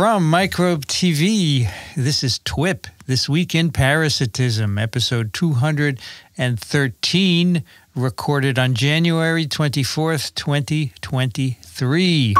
from Microbe TV. This is TWIP, This Week in Parasitism, episode 213, recorded on January 24th, 2023.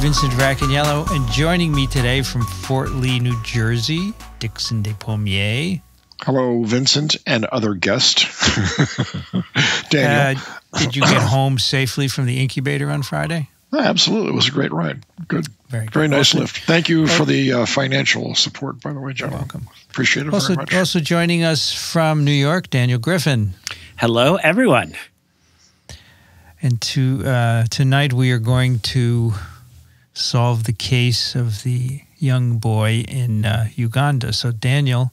Vincent Racaniello, and joining me today from Fort Lee, New Jersey, Dickson Despommier. Hello, Vincent and other guest. Daniel. Uh, did you get home safely from the incubator on Friday? absolutely. It was a great ride. Good. Very, good. very nice also, lift. Thank you for the uh, financial support, by the way, John. welcome. Appreciate it also, very much. Also joining us from New York, Daniel Griffin. Hello, everyone. And to uh, tonight we are going to solve the case of the young boy in uh, Uganda. So, Daniel,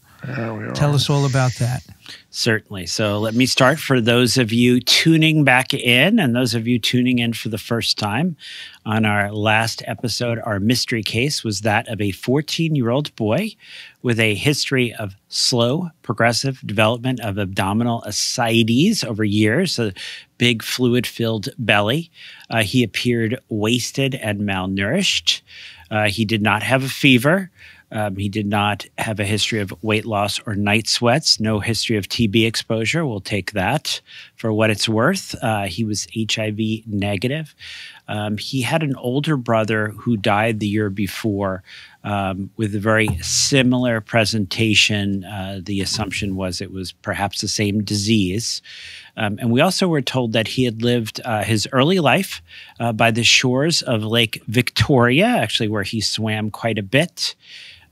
tell us all about that. Certainly. So let me start for those of you tuning back in and those of you tuning in for the first time. On our last episode, our mystery case was that of a 14 year old boy with a history of slow, progressive development of abdominal ascites over years, a big fluid filled belly. Uh, he appeared wasted and malnourished. Uh, he did not have a fever. Um, he did not have a history of weight loss or night sweats, no history of TB exposure. We'll take that for what it's worth. Uh, he was HIV negative. Um, he had an older brother who died the year before um, with a very similar presentation. Uh, the assumption was it was perhaps the same disease. Um, and we also were told that he had lived uh, his early life uh, by the shores of Lake Victoria, actually, where he swam quite a bit.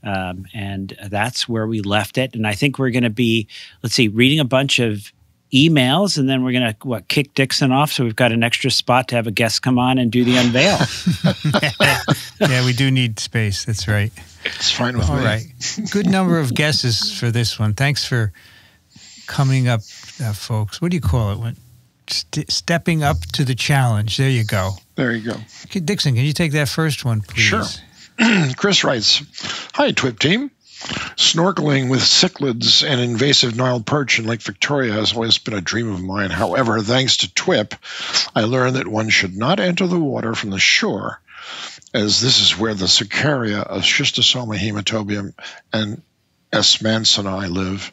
Um, and that's where we left it. And I think we're going to be, let's see, reading a bunch of emails and then we're going to what kick Dickson off so we've got an extra spot to have a guest come on and do the unveil. yeah, we do need space. That's right. It's fine with All me. All right. Good number of guesses for this one. Thanks for coming up, uh, folks. What do you call it? When st- stepping up to the challenge. There you go. There you go. Okay, Dickson, can you take that first one, please? Sure. Chris writes, Hi, TWIP team. Snorkeling with cichlids and invasive Nile perch in Lake Victoria has always been a dream of mine. However, thanks to TWIP, I learned that one should not enter the water from the shore, as this is where the cercaria of Schistosoma hematobium and S. mansoni live.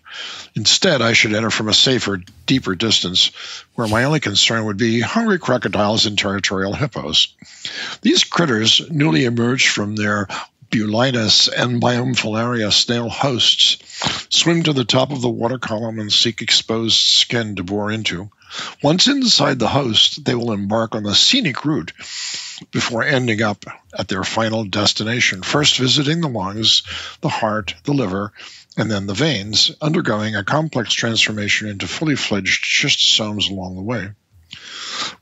Instead, I should enter from a safer, deeper distance, where my only concern would be hungry crocodiles and territorial hippos. These critters, newly emerged from their Bulinus and Biomphalaria snail hosts, swim to the top of the water column and seek exposed skin to bore into. Once inside the host, they will embark on the scenic route before ending up at their final destination, first visiting the lungs, the heart, the liver, and then the veins, undergoing a complex transformation into fully fledged schistosomes along the way.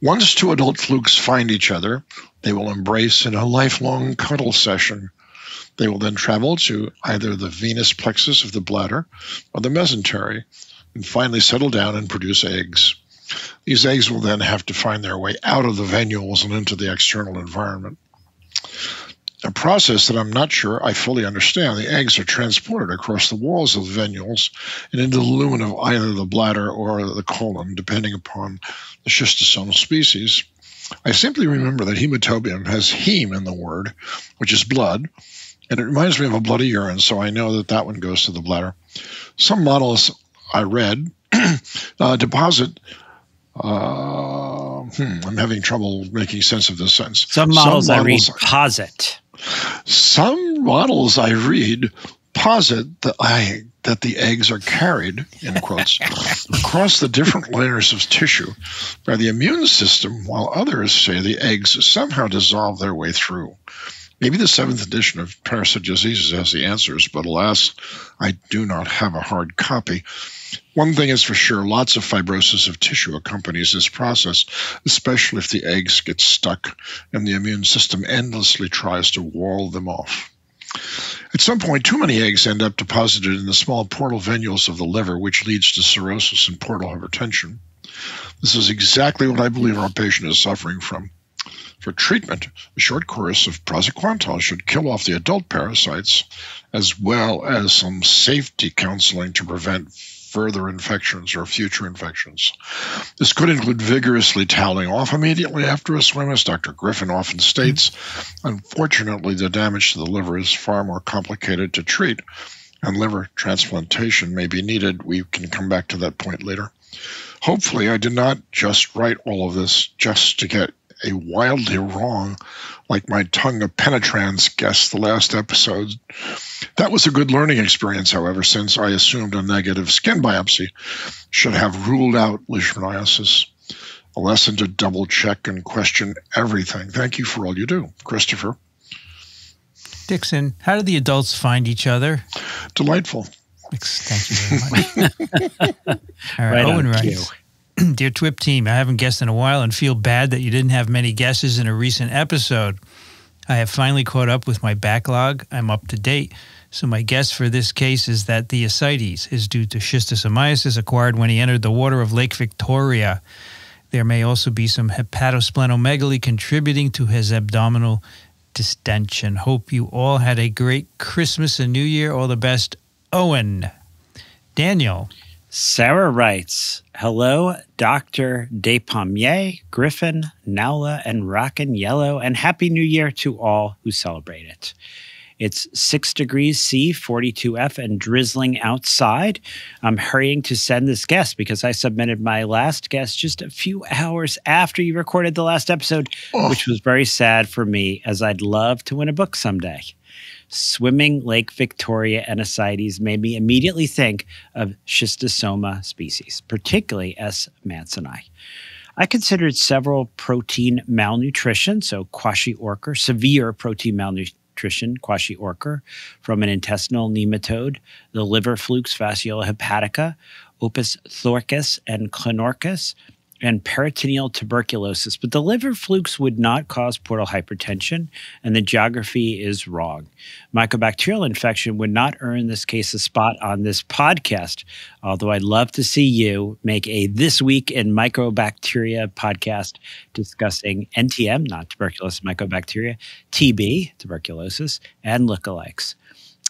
Once two adult flukes find each other, they will embrace in a lifelong cuddle session. They will then travel to either the venous plexus of the bladder or the mesentery and finally settle down and produce eggs. These eggs will then have to find their way out of the venules and into the external environment. A process that I'm not sure I fully understand. The eggs are transported across the walls of the venules and into the lumen of either the bladder or the colon, depending upon the schistosomal species. I simply remember that hematobium has heme in the word, which is blood, and it reminds me of a bloody urine, so I know that that one goes to the bladder. Some models I read uh, deposit uh, hmm, I'm having trouble making sense of this sentence. Some models, Some models I read posit. Some models I read posit that I that the eggs are carried in quotes across the different layers of tissue by the immune system, while others say the eggs somehow dissolve their way through. Maybe the seventh edition of Parasite Diseases has the answers, but alas, I do not have a hard copy. One thing is for sure lots of fibrosis of tissue accompanies this process, especially if the eggs get stuck and the immune system endlessly tries to wall them off. At some point, too many eggs end up deposited in the small portal venules of the liver, which leads to cirrhosis and portal hypertension. This is exactly what I believe our patient is suffering from. For treatment, a short course of praziquantel should kill off the adult parasites, as well as some safety counseling to prevent further infections or future infections. This could include vigorously toweling off immediately after a swim, as Dr. Griffin often states. Unfortunately, the damage to the liver is far more complicated to treat, and liver transplantation may be needed. We can come back to that point later. Hopefully, I did not just write all of this just to get a wildly wrong, like my Tunga penetrans guess the last episode. That was a good learning experience, however, since I assumed a negative skin biopsy should have ruled out leishmaniasis. A lesson to double check and question everything. Thank you for all you do, Christopher. Dickson, how do the adults find each other? Delightful. Thank you very much. All right, right Owen writes. Dear TWIP team, I haven't guessed in a while and feel bad that you didn't have many guesses in a recent episode. I have finally caught up with my backlog. I'm up to date. So my guess for this case is that the ascites is due to schistosomiasis acquired when he entered the water of Lake Victoria. There may also be some hepatosplenomegaly contributing to his abdominal distension. Hope you all had a great Christmas and New Year. All the best, Owen. Daniel. Sarah writes, Hello, Dr. Despommier, Griffin, Naula, and Racaniello, and Happy New Year to all who celebrate it. It's 6 degrees C, 42F, and drizzling outside. I'm hurrying to send this guest because I submitted my last guest just a few hours after you recorded the last episode, oh. which was very sad for me as I'd love to win a book someday swimming Lake Victoria and ascites made me immediately think of schistosoma species, particularly S. mansoni. I considered several protein malnutrition, so kwashiorkor, severe protein malnutrition, kwashiorkor, from an intestinal nematode, the liver flukes fasciola hepatica, Opus thoricus and Clonorchis, and peritoneal tuberculosis, but the liver flukes would not cause portal hypertension, and the geography is wrong. Mycobacterial infection would not earn this case a spot on this podcast, although I'd love to see you make a This Week in Mycobacteria podcast discussing NTM, not tuberculosis, mycobacteria, TB, tuberculosis, and lookalikes.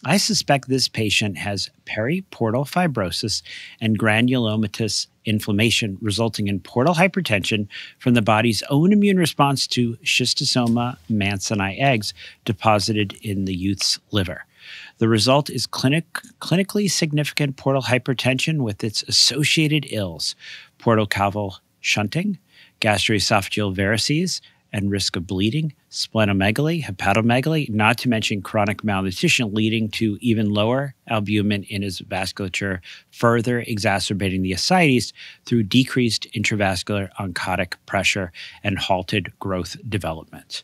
I suspect this patient has periportal fibrosis and granulomatous inflammation resulting in portal hypertension from the body's own immune response to schistosoma mansoni eggs deposited in the youth's liver. The result is clinic, clinically significant portal hypertension with its associated ills portal caval shunting, gastroesophageal varices, and risk of bleeding, splenomegaly, hepatomegaly, not to mention chronic malnutrition leading to even lower albumin in his vasculature, further exacerbating the ascites through decreased intravascular oncotic pressure and halted growth development.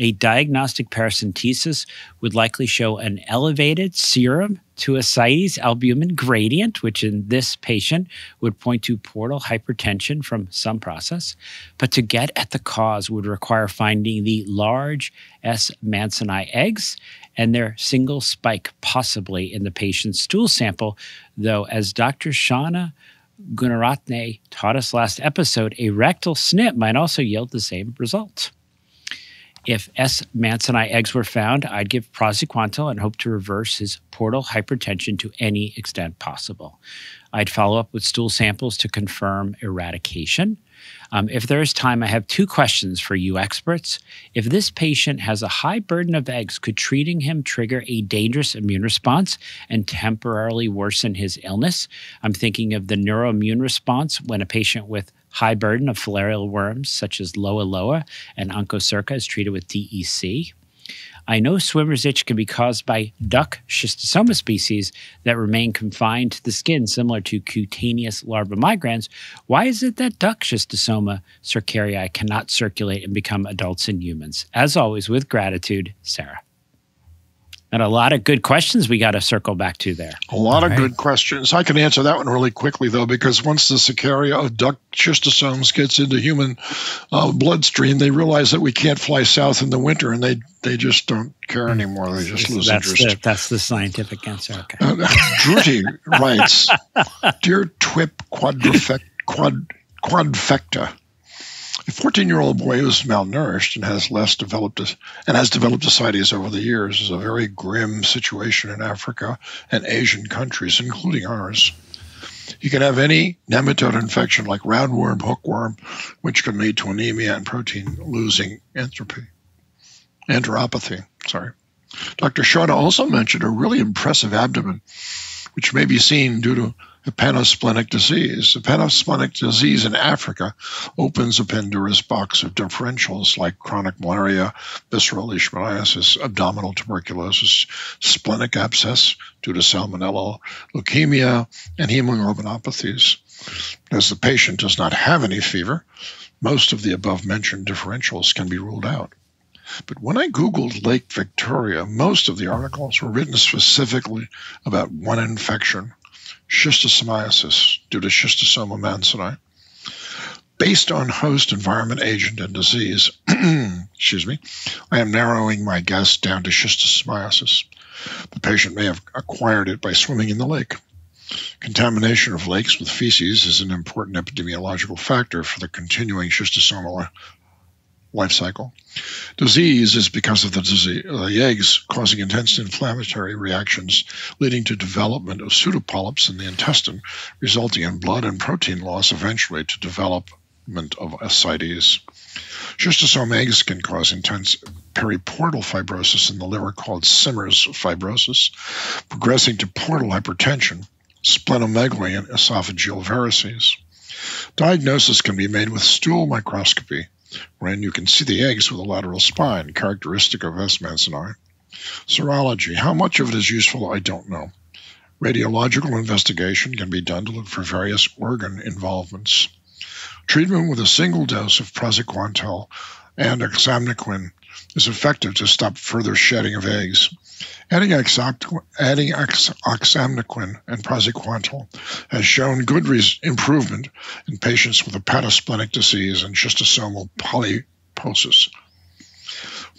A diagnostic paracentesis would likely show an elevated serum to ascites albumin gradient, which in this patient would point to portal hypertension from some process. But to get at the cause would require finding the large S. mansoni eggs and their single spike possibly in the patient's stool sample, though, as Dr. Shauna Gunaratne taught us last episode, a rectal snip might also yield the same result. If S. mansoni eggs were found, I'd give praziquantel and hope to reverse his portal hypertension to any extent possible. I'd follow up with stool samples to confirm eradication. Um, if there is time, I have two questions for you experts. If this patient has a high burden of eggs, could treating him trigger a dangerous immune response and temporarily worsen his illness? I'm thinking of the neuroimmune response when a patient with high burden of filarial worms such as Loa loa and Onchocerca is treated with DEC. I know swimmer's itch can be caused by duck schistosoma species that remain confined to the skin, similar to cutaneous larva migrans. Why is it that duck schistosoma cercaria cannot circulate and become adults in humans? As always, with gratitude, Sarah. And a lot of good questions we got to circle back to there. A lot All of right. good questions. I can answer that one really quickly, though, because once the cercaria of duck schistosomes gets into human uh, bloodstream, they realize that we can't fly south in the winter, and they they just don't care anymore. They just lose that's interest. The, that's the scientific answer. Okay. Uh, Druty writes, "Dear Twip quadrifect, quad quadfecta." A 14-year-old boy who is malnourished and has less developed and has developed ascites over the years is a very grim situation in Africa and Asian countries, including ours. He can have any nematode infection like roundworm, hookworm, which can lead to anemia and protein losing entropy, enteropathy. Sorry. Dr. Shawna also mentioned a really impressive abdomen, which may be seen due to hepatosplenic disease. Hepatosplenic disease in Africa opens a Pandora's box of differentials like chronic malaria, visceral leishmaniasis, abdominal tuberculosis, splenic abscess due to salmonella, leukemia, and hemoglobinopathies. As the patient does not have any fever, most of the above mentioned differentials can be ruled out. But when I Googled Lake Victoria, most of the articles were written specifically about one infection, schistosomiasis due to schistosoma mansoni. Based on host, environment, agent, and disease, excuse me, I am narrowing my guess down to schistosomiasis. The patient may have acquired it by swimming in the lake. Contamination of lakes with feces is an important epidemiological factor for the continuing schistosomal life cycle. Disease is because of the, disease, uh, the eggs causing intense inflammatory reactions, leading to development of pseudopolyps in the intestine, resulting in blood and protein loss eventually to development of ascites. Schistosome eggs can cause intense periportal fibrosis in the liver called Symmers' fibrosis, progressing to portal hypertension, splenomegaly, and esophageal varices. Diagnosis can be made with stool microscopy when you can see the eggs with a lateral spine, characteristic of S. mansoni. Serology. How much of it is useful, I don't know. Radiological investigation can be done to look for various organ involvements. Treatment with a single dose of praziquantel and oxamniquine is effective to stop further shedding of eggs. Adding, adding oxamniquine and praziquantel has shown good improvement in patients with hepatosplenic disease and schistosomal polyposis.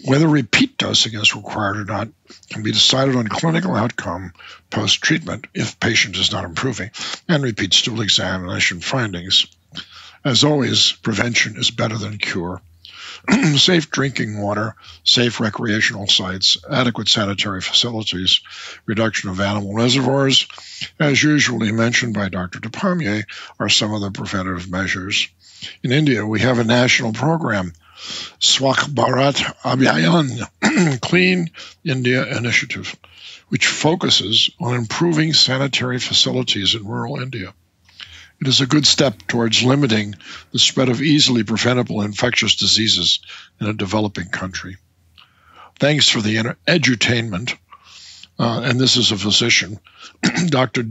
Whether repeat dosing is required or not can be decided on clinical outcome post treatment if patient is not improving and repeat stool examination findings. As always, prevention is better than cure. safe drinking water, safe recreational sites, adequate sanitary facilities, reduction of animal reservoirs, as usually mentioned by Dr. Despommier, are some of the preventative measures. In India, we have a national program, Swachh Bharat Abhiyan, Clean India Initiative, which focuses on improving sanitary facilities in rural India. It is a good step towards limiting the spread of easily preventable infectious diseases in a developing country. Thanks for the edutainment. Uh, and this is a physician, Dr.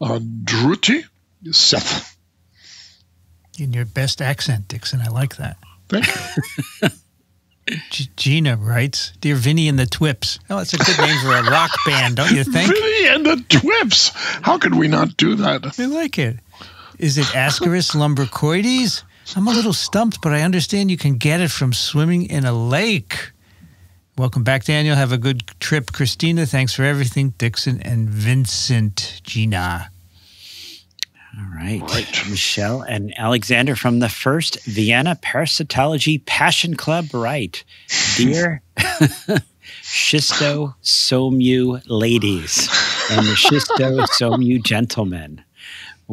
Uh, Druti Seth. In your best accent, Dickson. I like that. Thank you. Gina writes, "Dear Vinny and the Twips." Oh, that's a good name for a rock band, don't you think? Vinny and the Twips. How could we not do that? I like it. Is it Ascaris lumbricoides? I'm a little stumped, but I understand you can get it from swimming in a lake. Welcome back, Daniel. Have a good trip, Christina. Thanks for everything, Dickson and Vincent, Gina. All right. right. Michelle and Alexander from the first Vienna Parasitology Passion Club. Right. Dear Schistosomu ladies and the Schistosomu gentlemen.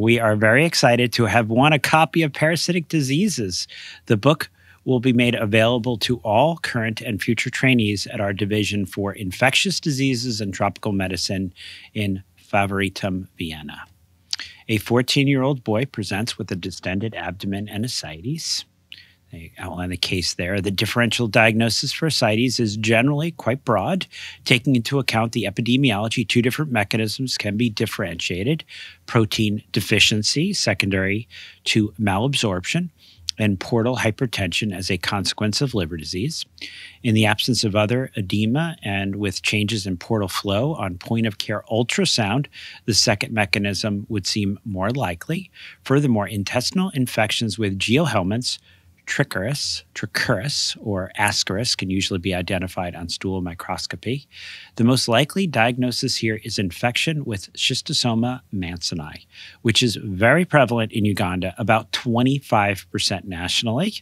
We are very excited to have won a copy of Parasitic Diseases. The book will be made available to all current and future trainees at our division for infectious diseases and tropical medicine in Favoriten, Vienna. A 14 year old boy presents with a distended abdomen and ascites. They outline the case there. The differential diagnosis for ascites is generally quite broad. Taking into account the epidemiology, two different mechanisms can be differentiated protein deficiency, secondary to malabsorption, and portal hypertension as a consequence of liver disease. In the absence of other edema and with changes in portal flow on point of care ultrasound, the second mechanism would seem more likely. Furthermore, intestinal infections with helminths trichuris, trichuris or ascaris can usually be identified on stool microscopy. The most likely diagnosis here is infection with schistosoma mansoni, which is very prevalent in Uganda, about 25% nationally.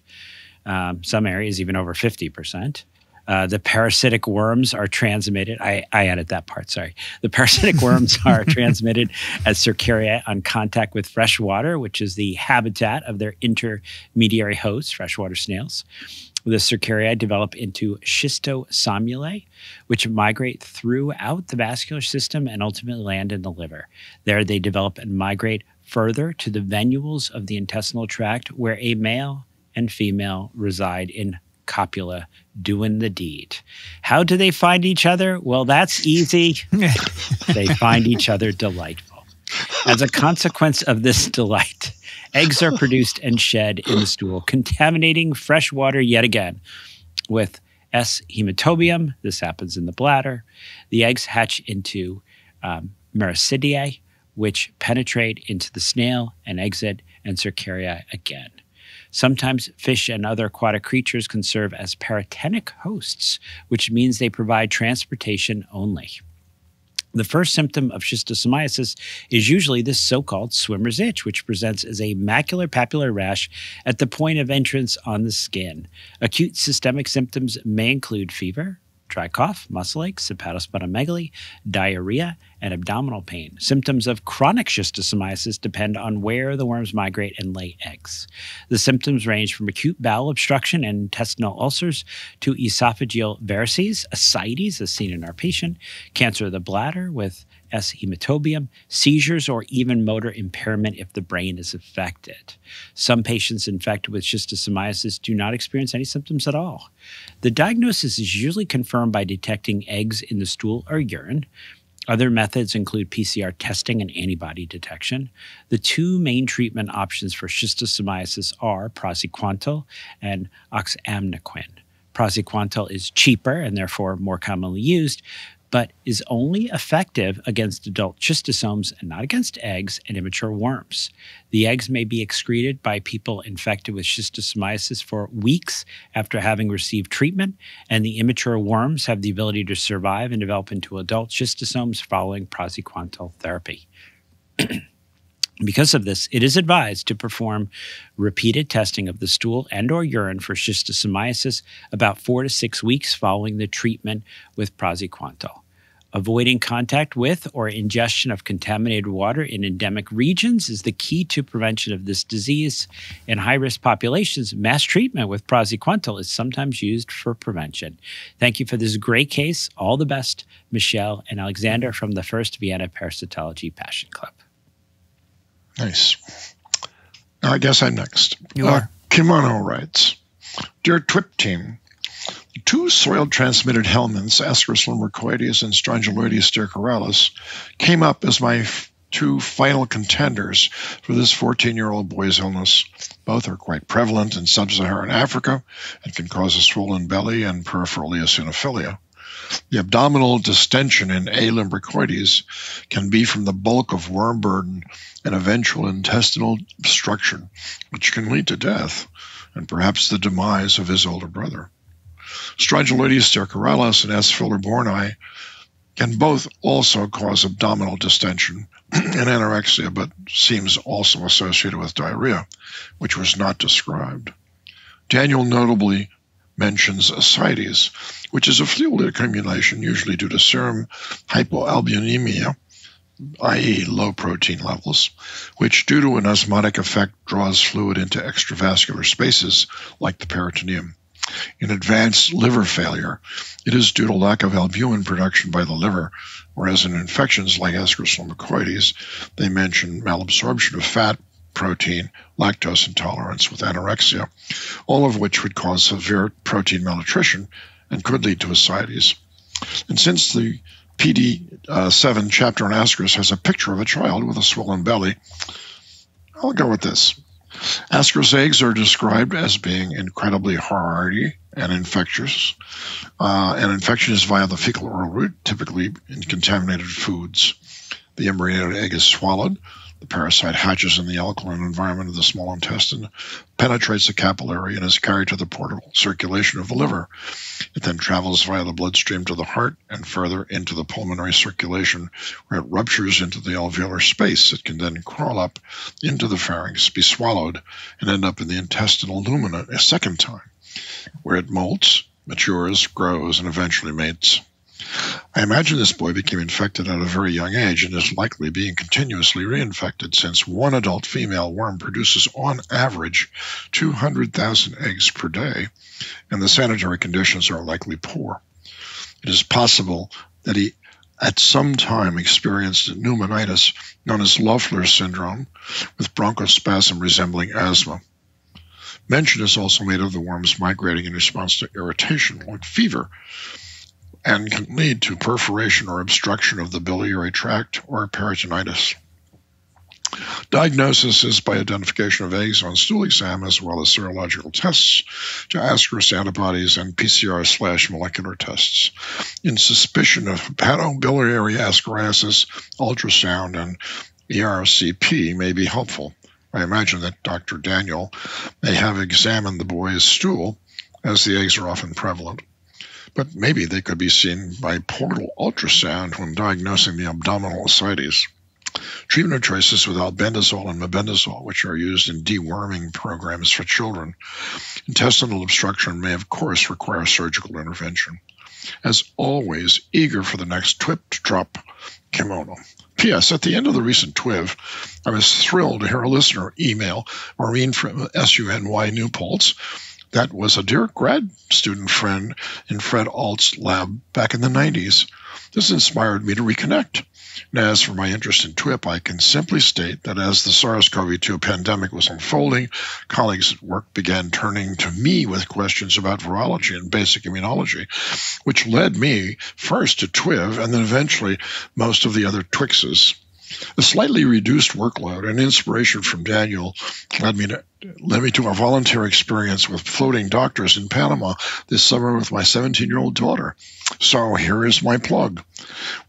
Um, some areas even over 50%. Uh, the parasitic worms are transmitted. I, I added that part, sorry. The parasitic worms are transmitted as cercaria on contact with fresh water, which is the habitat of their intermediary hosts, freshwater snails. The cercaria develop into schistosomulae, which migrate throughout the vascular system and ultimately land in the liver. There, they develop and migrate further to the venules of the intestinal tract, where a male and female reside in copula doing the deed. How do they find each other? Well, that's easy. they find each other delightful. As a consequence of this delight, eggs are produced and shed in the stool, contaminating fresh water yet again with S. hematobium. This happens in the bladder. The eggs hatch into um, which penetrate into the snail and exit and cercaria again. Sometimes fish and other aquatic creatures can serve as paratenic hosts, which means they provide transportation only. The first symptom of schistosomiasis is usually this so called swimmer's itch, which presents as a macular papular rash at the point of entrance on the skin. Acute systemic symptoms may include fever, dry cough, muscle aches, hepatosplenomegaly, diarrhea, and abdominal pain. Symptoms of chronic schistosomiasis depend on where the worms migrate and lay eggs. The symptoms range from acute bowel obstruction and intestinal ulcers to esophageal varices, ascites, as seen in our patient, cancer of the bladder with S. hematobium, seizures, or even motor impairment if the brain is affected. Some patients infected with schistosomiasis do not experience any symptoms at all. The diagnosis is usually confirmed by detecting eggs in the stool or urine, other methods include PCR testing and antibody detection. The two main treatment options for schistosomiasis are praziquantel and oxamniquine. Praziquantel is cheaper and therefore more commonly used, but is only effective against adult schistosomes and not against eggs and immature worms. The eggs may be excreted by people infected with schistosomiasis for weeks after having received treatment, and the immature worms have the ability to survive and develop into adult schistosomes following praziquantel therapy. Because of this, it is advised to perform repeated testing of the stool and or urine for schistosomiasis about 4 to 6 weeks following the treatment with praziquantel. Avoiding contact with or ingestion of contaminated water in endemic regions is the key to prevention of this disease. In high risk populations, mass treatment with praziquantel is sometimes used for prevention. Thank you for this great case. All the best, Michelle and Alexander from the First Vienna Parasitology Passion Club. Nice. I guess I'm next. You uh, are. Kimono writes Dear TWIP team, two soil transmitted helminths, Ascaris lumbricoides and Strongyloides stercoralis, came up as my two final contenders for this 14 year old boy's illness. Both are quite prevalent in sub Saharan Africa and can cause a swollen belly and peripheral eosinophilia. The abdominal distension in A. lumbricoides can be from the bulk of worm burden and eventual intestinal obstruction, which can lead to death and perhaps the demise of his older brother. Strongyloides stercoralis and S. fuelleborni can both also cause abdominal distension and anorexia, but seems also associated with diarrhea, which was not described. Daniel notably mentions ascites, which is a fluid accumulation usually due to serum hypoalbuminemia, i.e., low protein levels, which, due to an osmotic effect, draws fluid into extravascular spaces like the peritoneum. In advanced liver failure, it is due to lack of albumin production by the liver, whereas in infections like Ascaris lumbricoides, they mention malabsorption of fat protein, lactose intolerance with anorexia, all of which would cause severe protein malnutrition and could lead to ascites. And since the PD7 chapter on Ascaris has a picture of a child with a swollen belly, I'll go with this. Ascaris eggs are described as being incredibly hardy and infectious. Uh, and infection is via the fecal oral route, typically in contaminated foods. The embryonated egg is swallowed, The parasite hatches in the alkaline environment of the small intestine, penetrates the capillary, and is carried to the portal circulation of the liver. It then travels via the bloodstream to the heart and further into the pulmonary circulation, where it ruptures into the alveolar space. It can then crawl up into the pharynx, be swallowed, and end up in the intestinal lumina a second time, where it molts, matures, grows, and eventually mates. I imagine this boy became infected at a very young age and is likely being continuously reinfected since one adult female worm produces on average 200,000 eggs per day and the sanitary conditions are likely poor. It is possible that he at some time experienced pneumonitis known as Loeffler syndrome with bronchospasm resembling asthma. Mention is also made of the worms migrating in response to irritation like fever and can lead to perforation or obstruction of the biliary tract or peritonitis. Diagnosis is by identification of eggs on stool exam as well as serological tests to ascaris antibodies and PCR slash molecular tests. In suspicion of hepatobiliary ascariasis, ultrasound and ERCP may be helpful. I imagine that Dr. Daniel may have examined the boy's stool, as the eggs are often prevalent but maybe they could be seen by portal ultrasound when diagnosing the abdominal ascites. Treatment of choices with albendazole and mebendazole, which are used in deworming programs for children. Intestinal obstruction may, of course, require surgical intervention. As always, eager for the next TWIP to drop kimono. P.S. At the end of the recent TWIV, I was thrilled to hear a listener email Maureen from SUNY New Paltz that was a dear grad student friend in Fred Alt's lab back in the 90s. This inspired me to reconnect. And as for my interest in TWIP, I can simply state that as the SARS CoV 2 pandemic was unfolding, colleagues at work began turning to me with questions about virology and basic immunology, which led me first to TWIV and then eventually most of the other TWIXs. A slightly reduced workload and inspiration from Daniel led me to led me to a volunteer experience with floating doctors in Panama this summer with my 17 year old daughter. So here is my plug.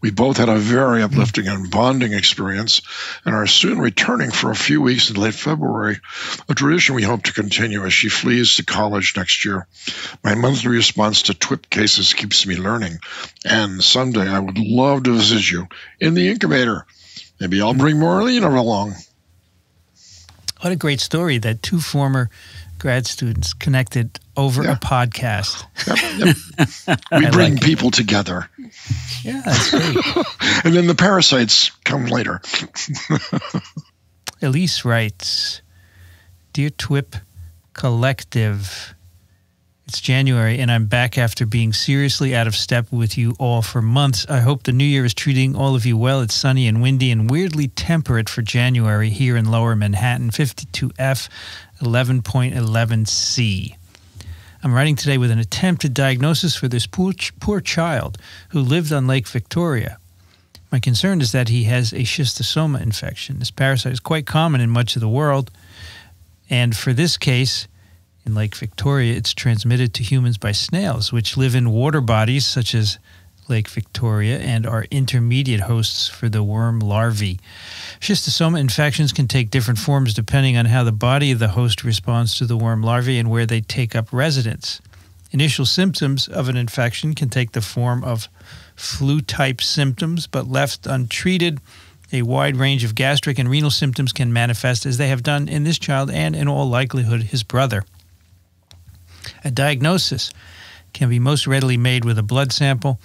We both had a very uplifting and bonding experience and are soon returning for a few weeks in late February, a tradition we hope to continue as she flees to college next year. My monthly response to TWIP cases keeps me learning, and someday I would love to visit you in the incubator. Maybe I'll bring Marlene along. What a great story that two former grad students connected over yeah. a podcast. Yep, yep. We bring like people together. Yeah, that's great. and then the parasites come later. Elise writes Dear TWIP Collective, it's January, and I'm back after being seriously out of step with you all for months. I hope the new year is treating all of you well. It's sunny and windy and weirdly temperate for January here in lower Manhattan, 52F, 11.11C. I'm writing today with an attempted diagnosis for this poor, poor child who lived on Lake Victoria. My concern is that he has a schistosoma infection. This parasite is quite common in much of the world, and for this case, in Lake Victoria, it's transmitted to humans by snails, which live in water bodies such as Lake Victoria and are intermediate hosts for the worm larvae. Schistosoma infections can take different forms depending on how the body of the host responds to the worm larvae and where they take up residence. Initial symptoms of an infection can take the form of flu type symptoms, but left untreated, a wide range of gastric and renal symptoms can manifest as they have done in this child and, in all likelihood, his brother. A diagnosis can be most readily made with a blood sample,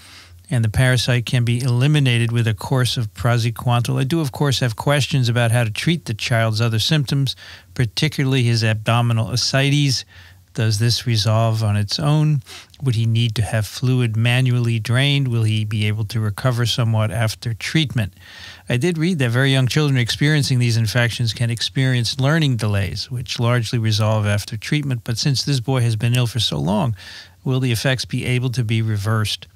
and the parasite can be eliminated with a course of praziquantel. I do, of course, have questions about how to treat the child's other symptoms, particularly his abdominal ascites. Does this resolve on its own? Would he need to have fluid manually drained? Will he be able to recover somewhat after treatment? I did read that very young children experiencing these infections can experience learning delays, which largely resolve after treatment. But since this boy has been ill for so long, will the effects be able to be reversed?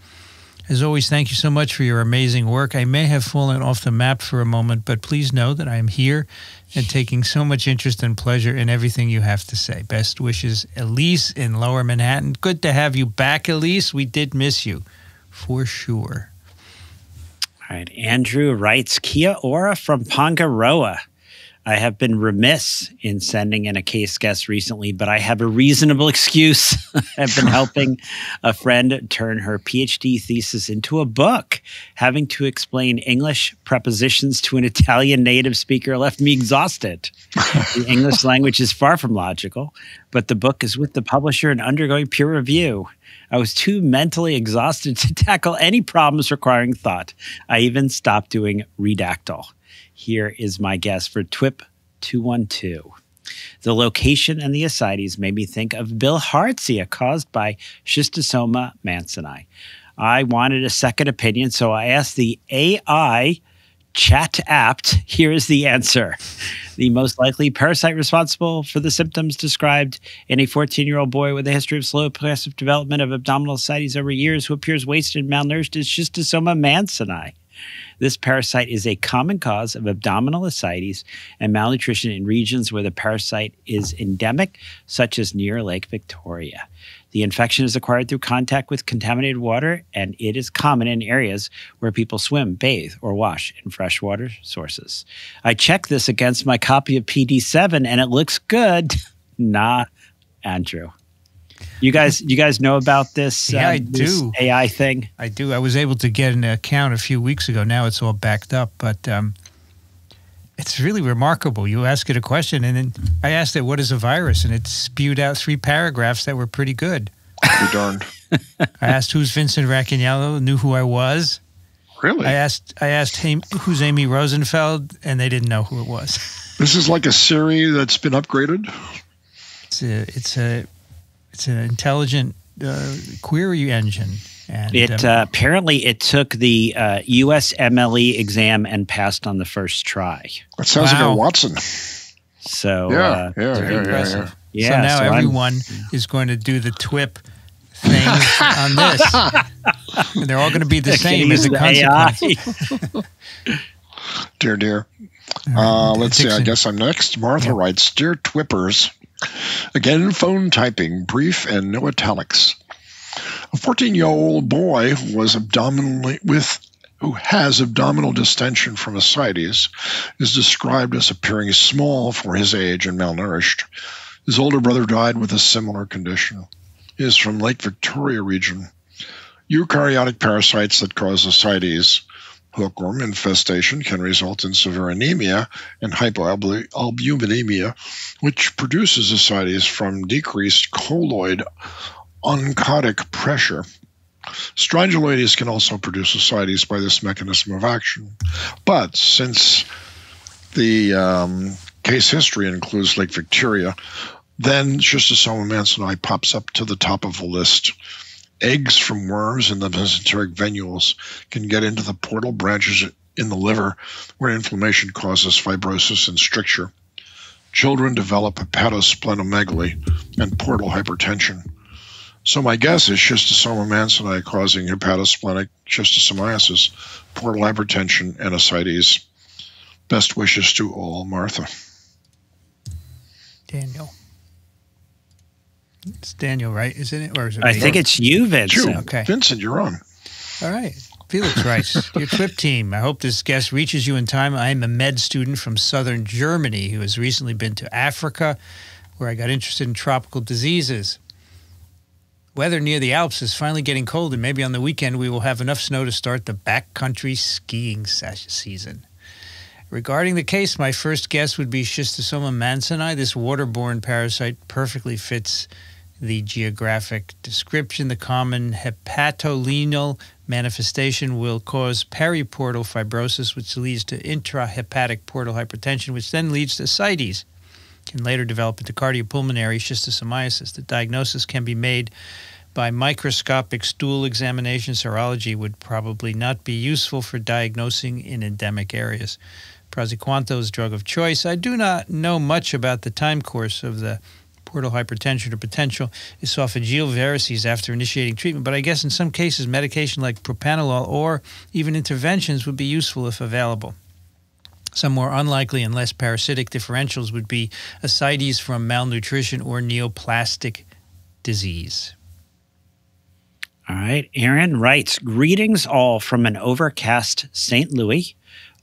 As always, thank you so much for your amazing work. I may have fallen off the map for a moment, but please know that I am here and taking so much interest and pleasure in everything you have to say. Best wishes, Elise in Lower Manhattan. Good to have you back, Elise. We did miss you for sure. All right. Andrew writes Kia ora from Pongaroa. I have been remiss in sending in a case guest recently, but I have a reasonable excuse. I've been helping a friend turn her PhD thesis into a book. Having to explain English prepositions to an Italian native speaker left me exhausted. the English language is far from logical, but the book is with the publisher and undergoing peer review. I was too mentally exhausted to tackle any problems requiring thought. I even stopped doing Redactle. Here is my guess for TWIP 212. The location and the ascites made me think of bilharzia caused by Schistosoma mansoni. I wanted a second opinion, so I asked the AI ChatGPT. Here is the answer. The most likely parasite responsible for the symptoms described in a 14 year old boy with a history of slow progressive development of abdominal ascites over years who appears wasted and malnourished is Schistosoma mansoni. This parasite is a common cause of abdominal ascites and malnutrition in regions where the parasite is endemic, such as near Lake Victoria. The infection is acquired through contact with contaminated water, and it is common in areas where people swim, bathe, or wash in freshwater sources. I checked this against my copy of PD7, and it looks good. nah, Andrew. You guys, you guys know about this? Yeah, uh, I do. AI thing. I do. I was able to get an account a few weeks ago. Now it's all backed up, but um, it's really remarkable. You ask it a question, and then I asked it, "What is a virus?" and it spewed out three paragraphs that were pretty good. Be darned. I asked who's Vincent Racaniello, knew who I was. Really? I asked I asked him who's Amy Rosenfeld, and they didn't know who it was. This is like a Siri that's been upgraded. It's a it's a it's an intelligent uh, query engine. And, it um, uh, apparently it took the uh, USMLE exam and passed on the first try. That sounds wow. like a Watson. So yeah, uh, yeah, yeah, yeah, yeah, yeah. So now so everyone I'm, is going to do the TWIP thing on this, and they're all going to be the same as a consequence. dear, dear. Uh, let's see. I guess I'm next. Martha writes, "Dear Twippers." Again, phone typing, brief and no italics. A 14 year old boy was abdominally with who has abdominal distension from ascites is described as appearing small for his age and malnourished. His older brother died with a similar condition. He is from Lake Victoria region. Eukaryotic parasites that cause ascites Hookworm infestation can result in severe anemia and hypoalbuminemia, which produces ascites from decreased colloid oncotic pressure. Strongyloides can also produce ascites by this mechanism of action. But since the um, case history includes Lake Victoria, then Schistosoma mansoni pops up to the top of the list. Eggs from worms in the mesenteric venules can get into the portal branches in the liver, where inflammation causes fibrosis and stricture. Children develop hepatosplenomegaly and portal hypertension. So my guess is schistosoma mansoni causing hepatosplenic schistosomiasis, portal hypertension, and ascites. Best wishes to all, Martha. Daniel. It's Daniel, right? Isn't it? Or is it? I think it's you, Vincent. Okay, Vincent, you're on. All right. Felix writes, Your Trip team, I hope this guest reaches you in time. I am a med student from southern Germany who has recently been to Africa, where I got interested in tropical diseases. Weather near the Alps is finally getting cold, and maybe on the weekend we will have enough snow to start the backcountry skiing season. Regarding the case, my first guess would be Schistosoma mansoni. This waterborne parasite perfectly fits the geographic description. The common hepatorenal manifestation will cause periportal fibrosis, which leads to intrahepatic portal hypertension, which then leads to ascites. Can later develop into cardiopulmonary schistosomiasis. The diagnosis can be made by microscopic stool examination. Serology would probably not be useful for diagnosing in endemic areas. Praziquantel is drug of choice. I do not know much about the time course of the portal hypertension or potential esophageal varices after initiating treatment. But I guess in some cases, medication like propranolol or even interventions would be useful if available. Some more unlikely and less parasitic differentials would be ascites from malnutrition or neoplastic disease. All right. Aaron writes Greetings all from an overcast St. Louis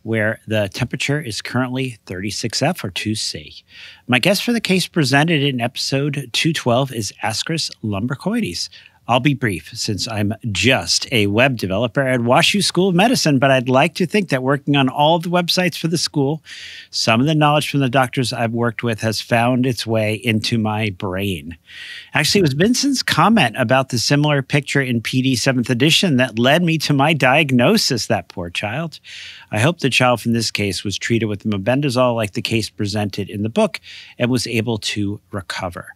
where the temperature is currently 36F or 2C. My guest for the case presented in episode 212 is Ascaris lumbricoides, I'll be brief since I'm just a web developer at WashU School of Medicine, but I'd like to think that working on all the websites for the school, some of the knowledge from the doctors I've worked with has found its way into my brain. Actually, it was Vincent's comment about the similar picture in PD 7th edition that led me to my diagnosis, that poor child. I hope the child from this case was treated with mebendazole like the case presented in the book and was able to recover.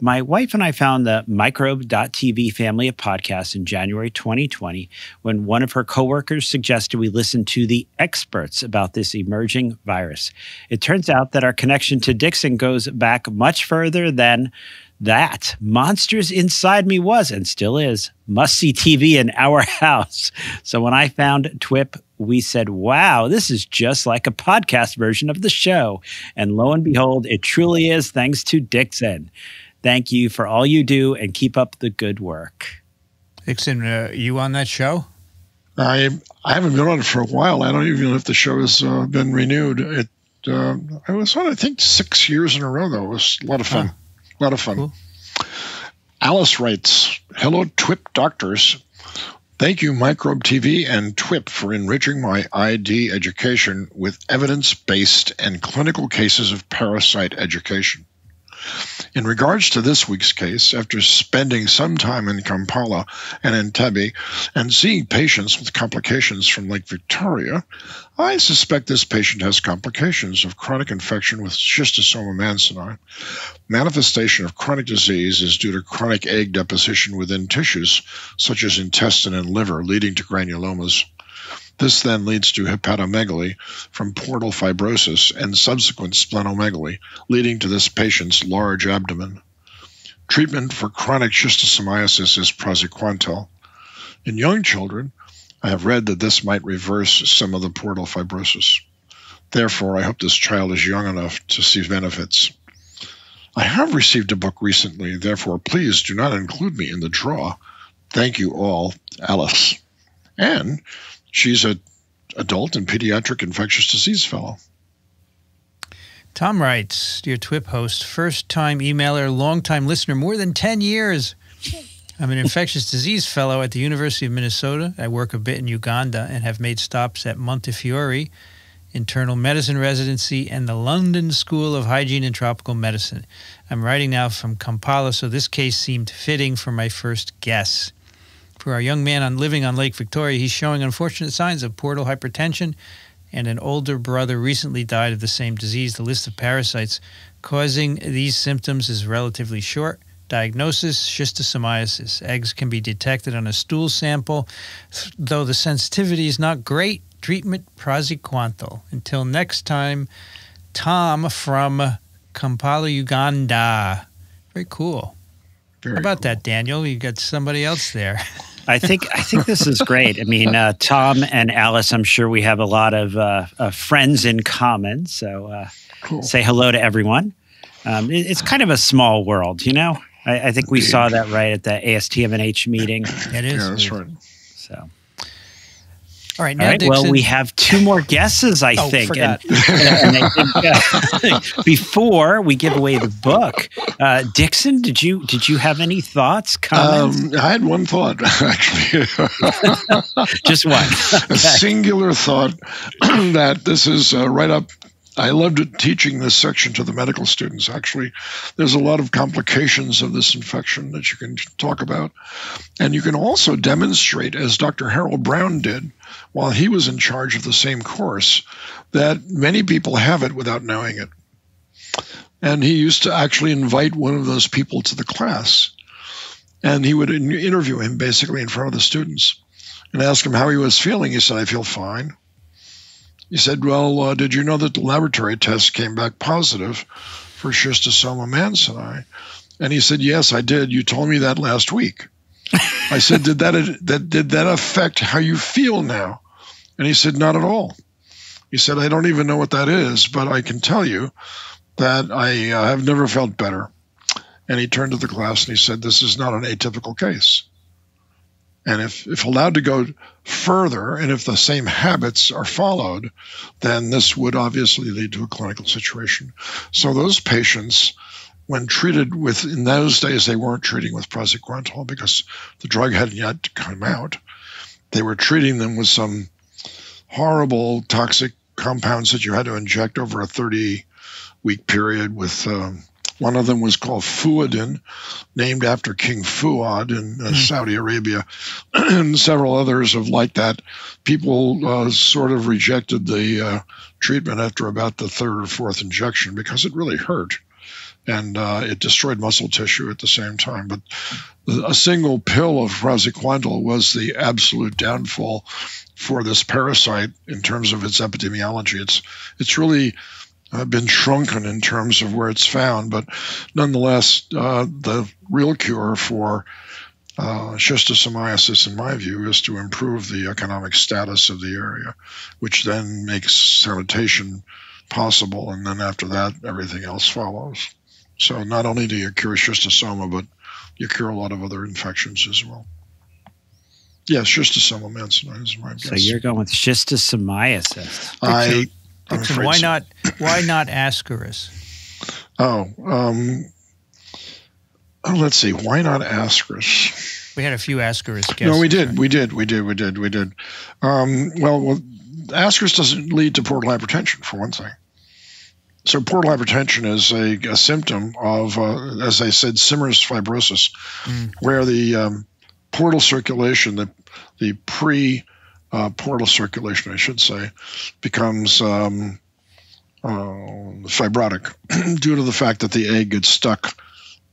My wife and I found the Microbe.tv family of podcasts in January 2020 when one of her coworkers suggested we listen to the experts about this emerging virus. It turns out that our connection to Dickson goes back much further than that. Monsters Inside Me was and still is must see TV in our house. So when I found TWIP, we said, wow, this is just like a podcast version of the show. And lo and behold, it truly is thanks to Dickson. Thank you for all you do and keep up the good work. Dickson, uh, you on that show? I I haven't been on it for a while. I don't even know if the show has uh, been renewed. It uh, I was on I think six years in a row though. It was a lot of fun. A lot of fun. Cool. Alice writes, "Hello, TWIP doctors. Thank you, Microbe TV and TWIP, for enriching my ID education with evidence based and clinical cases of parasite education. In regards to this week's case, after spending some time in Kampala and Entebbe and seeing patients with complications from Lake Victoria, I suspect this patient has complications of chronic infection with schistosoma mansoni. Manifestation of chronic disease is due to chronic egg deposition within tissues, such as intestine and liver, leading to granulomas. This then leads to hepatomegaly from portal fibrosis and subsequent splenomegaly, leading to this patient's large abdomen. Treatment for chronic schistosomiasis is praziquantel. In young children, I have read that this might reverse some of the portal fibrosis. Therefore, I hope this child is young enough to see benefits. I have received a book recently, therefore, please do not include me in the draw. Thank you all, Alice. And She's a adult and pediatric infectious disease fellow. Tom writes, dear TWIP host, first time emailer, long time listener, more than 10 years. I'm an infectious disease fellow at the University of Minnesota. I work a bit in Uganda and have made stops at Montefiore, internal medicine residency, and the London School of Hygiene and Tropical Medicine. I'm writing now from Kampala, so this case seemed fitting for my first guess. For our young man on living on Lake Victoria, he's showing unfortunate signs of portal hypertension, and an older brother recently died of the same disease. The list of parasites causing these symptoms is relatively short. Diagnosis schistosomiasis. Eggs can be detected on a stool sample, though the sensitivity is not great. Treatment praziquantel. Until next time, Tom from Kampala, Uganda. Very cool. Very How about cool. that, Daniel? You got somebody else there. I think I think this is great. I mean, uh, Tom and Alice, I'm sure we have a lot of uh, uh, friends in common. So uh, cool. say hello to everyone. Um, it, it's kind of a small world, you know. I, I think we Indeed. saw that right at the ASTMNH meeting. It is. Yeah, that's right. So all right, now All right. Well, we have two more guesses, I oh, think. And, and I think uh, before we give away the book, uh, Dickson, did you did you have any thoughts, comments? Um, I had one thought actually. Just one. Okay. A singular thought that this is uh, right up I loved teaching this section to the medical students. Actually, there's a lot of complications of this infection that you can talk about. And you can also demonstrate, as Dr. Harold Brown did while he was in charge of the same course, that many people have it without knowing it. And he used to actually invite one of those people to the class. And he would interview him basically in front of the students and ask him how he was feeling. He said, I feel fine. He said, Well, uh, did you know that the laboratory test came back positive for schistosoma mansoni? And he said, Yes, I did. You told me that last week. I said, did that, that did that affect how you feel now? And he said, Not at all. He said, I don't even know what that is, but I can tell you that I uh, have never felt better. And he turned to the class and he said, This is not an atypical case. And if, if allowed to go further, and if the same habits are followed, then this would obviously lead to a clinical situation. So those patients, when treated with, in those days, they weren't treating with praziquantel because the drug hadn't yet come out. They were treating them with some horrible toxic compounds that you had to inject over a 30 week period with um, one of them was called Fuadin, named after King Fuad in uh, mm. Saudi Arabia, and several others of like that. People uh, sort of rejected the uh, treatment after about the third or fourth injection because it really hurt. And uh, it destroyed muscle tissue at the same time. But a single pill of praziquantel was the absolute downfall for this parasite in terms of its epidemiology. It's it's really uh, been shrunken in terms of where it's found, but nonetheless, uh, the real cure for uh, schistosomiasis, in my view, is to improve the economic status of the area, which then makes sanitation possible, and then after that, everything else follows. So not only do you cure schistosoma, but you cure a lot of other infections as well. Yeah, schistosoma mansinite is my right? So you're going with schistosomiasis. I Dickson, why so. not? Why not Ascaris? Oh, um, oh, let's see. Why not Ascaris? We had a few Ascaris guests. No, we did. Right? We did. We did. We did. We did. Um, well, well, Ascaris doesn't lead to portal hypertension, for one thing. So portal hypertension is a, a symptom of, uh, as I said, Symmers' fibrosis, mm. where the um, portal circulation, the the pre uh, portal circulation, I should say, becomes um, uh, fibrotic due to the fact that the egg gets stuck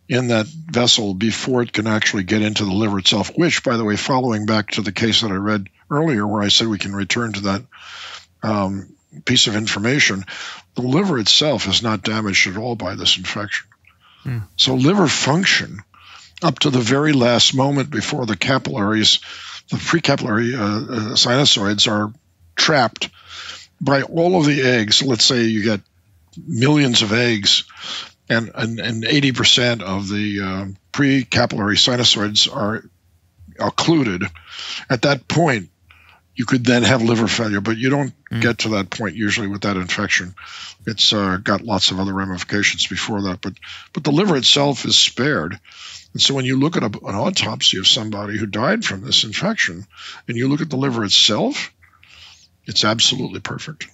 in that vessel before it can actually get into the liver itself. Which, by the way, following back to the case that I read earlier, where I said we can return to that um, piece of information, the liver itself is not damaged at all by this infection. Mm. So, liver function up to the very last moment before the capillaries the precapillary uh, uh, sinusoids are trapped by all of the eggs. Let's say you get millions of eggs, and and, and 80% of the uh, precapillary sinusoids are occluded. At that point, you could then have liver failure, but you don't mm. get to that point usually with that infection. It's uh, got lots of other ramifications before that, but but the liver itself is spared. And so when you look at a, an autopsy of somebody who died from this infection and you look at the liver itself, it's absolutely perfect.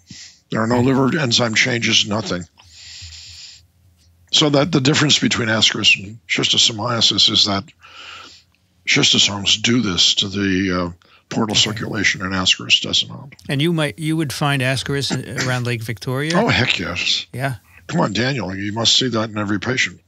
There are no liver enzyme changes, nothing. So that the difference between Ascaris and schistosomiasis is that schistosomes do this to the uh, portal circulation, and Ascaris does not. Help. And you might you would find Ascaris around Lake Victoria. Oh heck yes! Yeah. Come on, Daniel, you must see that in every patient.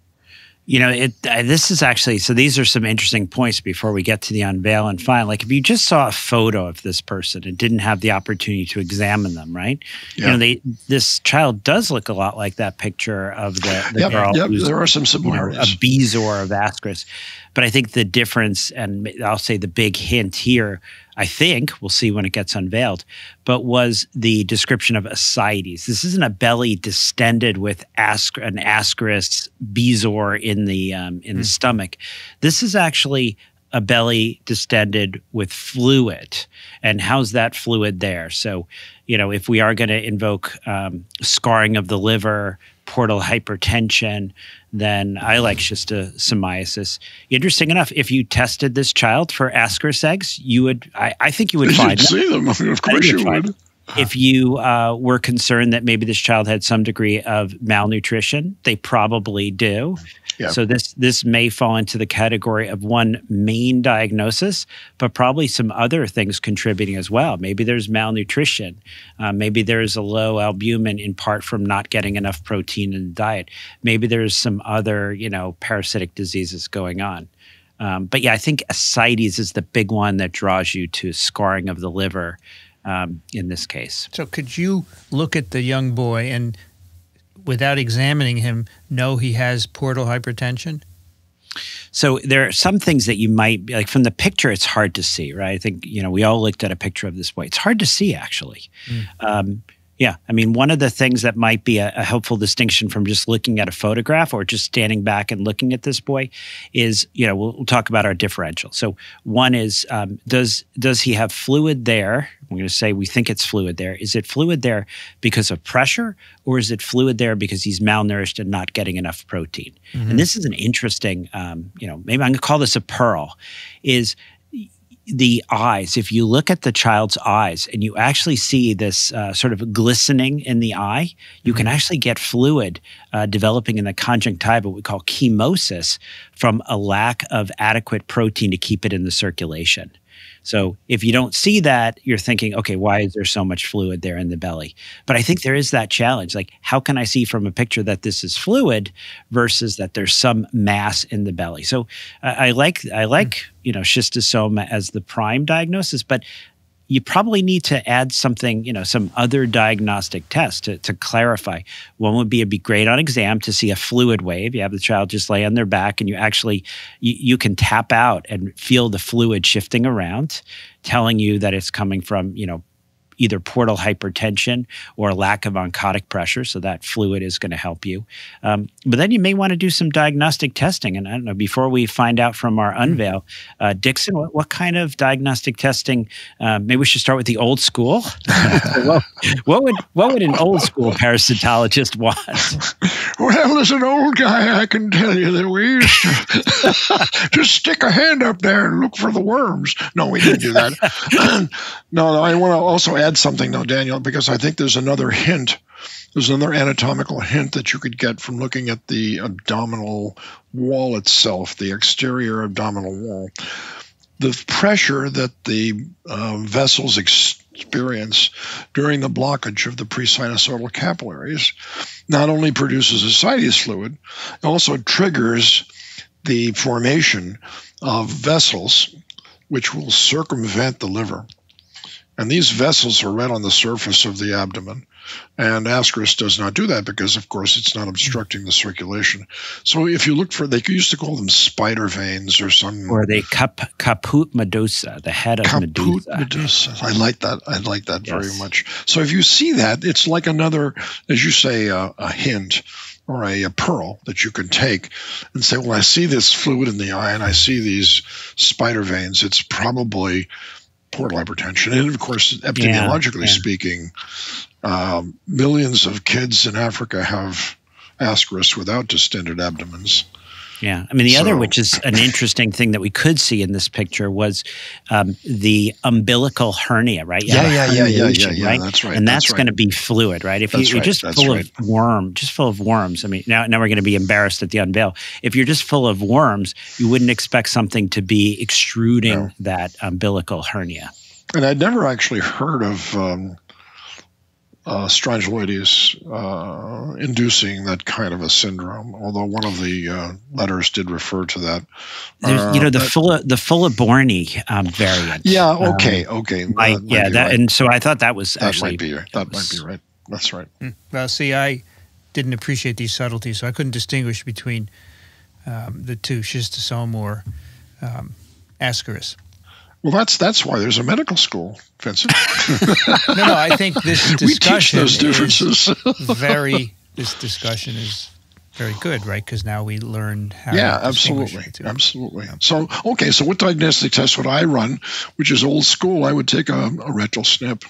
You know, it. Uh, this is actually so. These are some interesting points before we get to the unveil and find. Like, if you just saw a photo of this person and didn't have the opportunity to examine them, right? Yeah. You know, they this child does look a lot like that picture of the, the yep, girl. Yep, there are some similarities. You know, a bezoar of Ascaris, but I think the difference, and I'll say the big hint here I think we'll see when it gets unveiled, but was the description of ascites. This isn't a belly distended with asc- an ascaris bezoar in the um, in mm. the stomach. This is actually a belly distended with fluid. And how's that fluid there? So, you know, if we are going to invoke um, scarring of the liver, portal hypertension, then I like schistosomiasis. Interesting enough, if you tested this child for Ascaris eggs, you would, I, I think you would find. You'd see them. Of course you would. If you uh, were concerned that maybe this child had some degree of malnutrition, they probably do. Yeah. So this this may fall into the category of one main diagnosis, but probably some other things contributing as well. Maybe there's malnutrition. Uh, maybe there's a low albumin in part from not getting enough protein in the diet. Maybe there's some other you know parasitic diseases going on. Um, but yeah, I think ascites is the big one that draws you to scarring of the liver um, in this case. So could you look at the young boy and without examining him, know he has portal hypertension? So there are some things that you might like from the picture. It's hard to see, right? I think you know we all looked at a picture of this boy. It's hard to see actually. Mm. Um, Yeah. I mean, one of the things that might be a, a, helpful distinction from just looking at a photograph or just standing back and looking at this boy is, you know, we'll, we'll talk about our differential. So one is, um, does does he have fluid there? I'm going to say we think it's fluid there. Is it fluid there because of pressure, or is it fluid there because he's malnourished and not getting enough protein? Mm-hmm. And this is an interesting, um, you know, maybe I'm going to call this a pearl. Is the eyes, if you look at the child's eyes and you actually see this uh, sort of glistening in the eye, you mm-hmm. can actually get fluid uh, developing in the conjunctiva, what we call chemosis, from a lack of adequate protein to keep it in the circulation. So if you don't see that, you're thinking, okay, why is there so much fluid there in the belly? But I think there is that challenge. Like, how can I see from a picture that this is fluid versus that there's some mass in the belly? So I, I like I like mm. you know schistosoma as the prime diagnosis, but you probably need to add something, you know, some other diagnostic test to, to clarify. One would be it'd be great on exam to see a fluid wave. You have the child just lay on their back and you actually you, you can tap out and feel the fluid shifting around, telling you that it's coming from, you know, either portal hypertension or lack of oncotic pressure. So that fluid is going to help you. Um, but then you may want to do some diagnostic testing. And I don't know, before we find out from our mm-hmm. unveil, uh, Dickson, what, what, kind of diagnostic testing? Uh, maybe we should start with the old school. what, what, would what would an old school parasitologist want? Well, as an old guy, I can tell you that we used to just stick a hand up there and look for the worms. No, we didn't do that. no, no, I want to also add something though, Daniel, because I think there's another hint. There's another anatomical hint that you could get from looking at the abdominal wall itself, the exterior abdominal wall. The pressure that the uh, vessels experience during the blockage of the presinusoidal capillaries not only produces ascites fluid, it also triggers the formation of vessels which will circumvent the liver. And these vessels are right on the surface of the abdomen. And Ascaris does not do that because, of course, it's not obstructing the circulation. So if you look for, they used to call them spider veins or some. Or they cap, caput medusa, the head of caput medusa. medusa. I like that. I like that yes. very much. So if you see that, it's like another, as you say, uh, a hint or a, a, pearl that you can take and say, well, I see this fluid in the eye and I see these spider veins. It's probably portal hypertension. And of course, epidemiologically yeah, yeah. speaking, um, millions of kids in Africa have ascaris without distended abdomens. Yeah. I mean, the so, other, which is an interesting thing that we could see in this picture, was um, the umbilical hernia, right? Yeah, yeah, yeah, yeah, yeah, yeah, right? That's right. And that's, that's going to be fluid, right? If you, are right, just full right. of worm, just full of worms. I mean, now, now we're going to be embarrassed at the unveil. If you're just full of worms, you wouldn't expect something to be extruding no. that umbilical hernia. And I'd never actually heard of um, uh, strongyloides uh, inducing that kind of a syndrome. Although one of the uh, letters did refer to that. you know the full the fuelleborni um, variant. Yeah. Okay. Um, okay. I, yeah. That right. and so I thought that was that actually might be right. that was, might be right. That's right. Hmm. Well, see, I didn't appreciate these subtleties, so I couldn't distinguish between um, the two schistosome or um, ascaris. Well, that's that's why there's a medical school, Vincent. no, no, I think this discussion those differences. is very. This discussion is very good, right? Because now we learned how. Yeah, absolutely, absolutely. So, okay, so what diagnostic test would I run? Which is old school. I would take a, a rectal snip.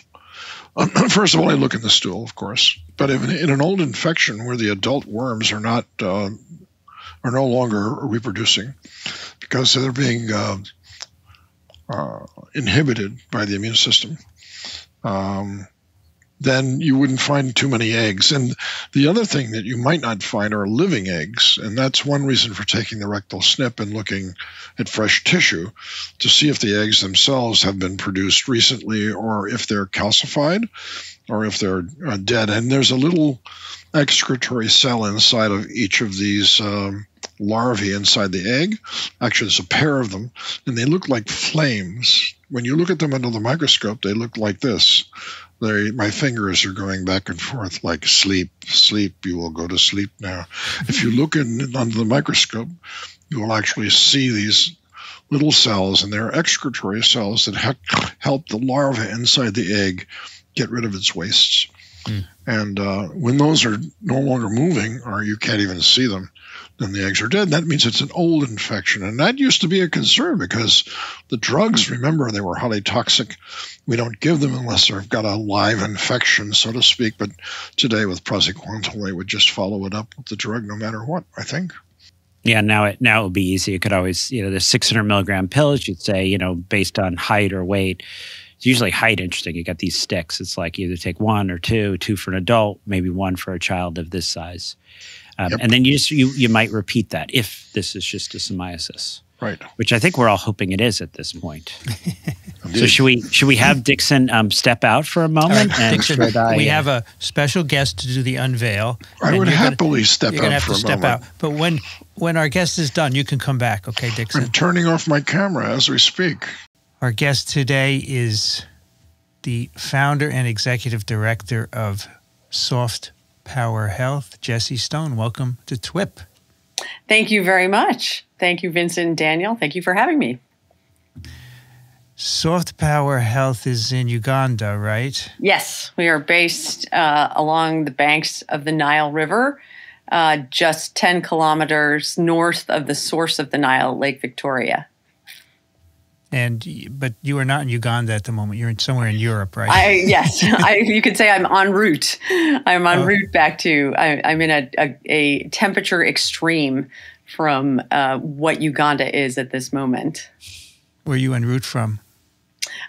Um, first of all, I look in the stool, of course. But if, in an old infection where the adult worms are not uh, are no longer reproducing because they're being uh, uh, inhibited by the immune system, um, then you wouldn't find too many eggs. And the other thing that you might not find are living eggs. And that's one reason for taking the rectal snip and looking at fresh tissue to see if the eggs themselves have been produced recently or if they're calcified or if they're uh, dead. And there's a little excretory cell inside of each of these um, larvae inside the egg. Actually, there's a pair of them, and they look like flames. When you look at them under the microscope, they look like this. They, my fingers are going back and forth like sleep, sleep. You will go to sleep now. if you look in under the microscope, you will actually see these little cells, and they're excretory cells that help the larva inside the egg get rid of its wastes. Mm. And uh, when those are no longer moving or you can't even see them, then the eggs are dead. That means it's an old infection. And that used to be a concern because the drugs, remember, they were highly toxic. We don't give them unless they've got a live infection, so to speak. But today with praziquantel, they would just follow it up with the drug no matter what, I think. Yeah, now it now it would be easy. You could always, you know, the 600 milligram pills. You'd say, you know, based on height or weight. It's usually height interesting. You got these sticks. It's like either take one or two, two for an adult, maybe one for a child of this size. Um, yep. And then you just you you might repeat that if this is schistosomiasis, right? Which I think we're all hoping it is at this point. so should we should we have Dickson um, step out for a moment? Right. Dickson, I, we uh, have a special guest to do the unveil. I would happily gonna, step you're out have for to a step moment. out, but when when our guest is done, you can come back. Okay, Dickson. I'm turning off my camera as we speak. Our guest today is the founder and executive director of Soft Power Health. Jessie Stone, welcome to TWIP. Thank you very much. Thank you, Vincent and Daniel. Thank you for having me. Soft Power Health is in Uganda, right? Yes, we are based uh, along the banks of the Nile River, uh, just 10 kilometers north of the source of the Nile, Lake Victoria. And but you are not in Uganda at the moment. You're in somewhere in Europe, right? I, yes, I, you could say I'm en route. I'm en oh. route back to. I, am in a, a, a, temperature extreme from uh, what Uganda is at this moment. Where are you en route from?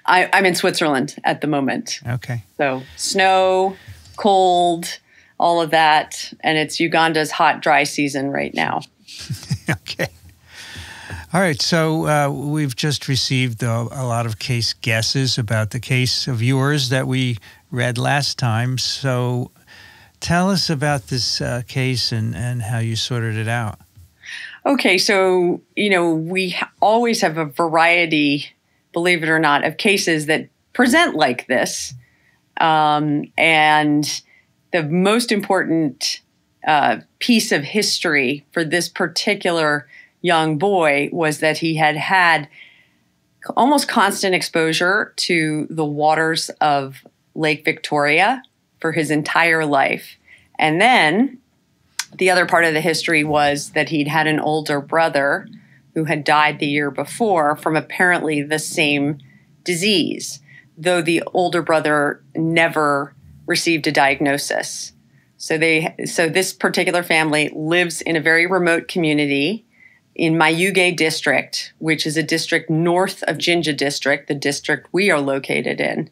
I, I'm in Switzerland at the moment. Okay. So snow, cold, all of that, and it's Uganda's hot, dry season right now. okay. All right, so uh, we've just received a, a, lot of case guesses about the case of yours that we read last time. So tell us about this uh, case and, and how you sorted it out. Okay, so, you know, we always have a variety, believe it or not, of cases that present like this. Um, and the most important uh, piece of history for this particular young boy was that he had had almost constant exposure to the waters of Lake Victoria for his entire life. And then the other part of the history was that he'd had an older brother who had died the year before from apparently the same disease, though the older brother never received a diagnosis. So they so this particular family lives in a very remote community in Mayuge district, which is a district north of Jinja district, the district we are located in.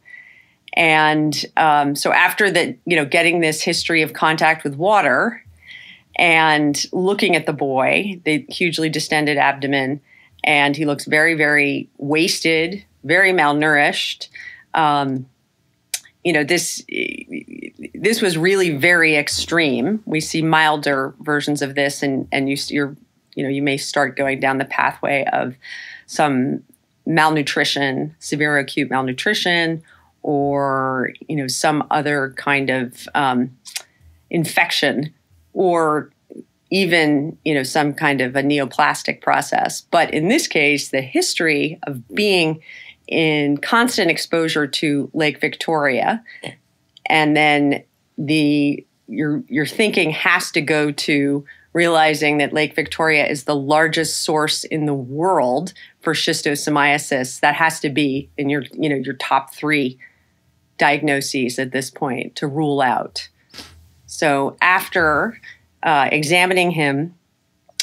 And um, so after that, you know, getting this history of contact with water and looking at the boy, the hugely distended abdomen, and he looks very, very wasted, very malnourished. Um, you know this this was really very extreme. We see milder versions of this, and and you, you're you know you may start going down the pathway of some malnutrition severe acute malnutrition or you know some other kind of um, infection or even you know some kind of a neoplastic process. But in this case the history of being in constant exposure to lake victoria and then the your your thinking has to go to realizing that Lake Victoria is the largest source in the world for schistosomiasis. That has to be in your, you know, your top three diagnoses at this point to rule out. So after uh, examining him,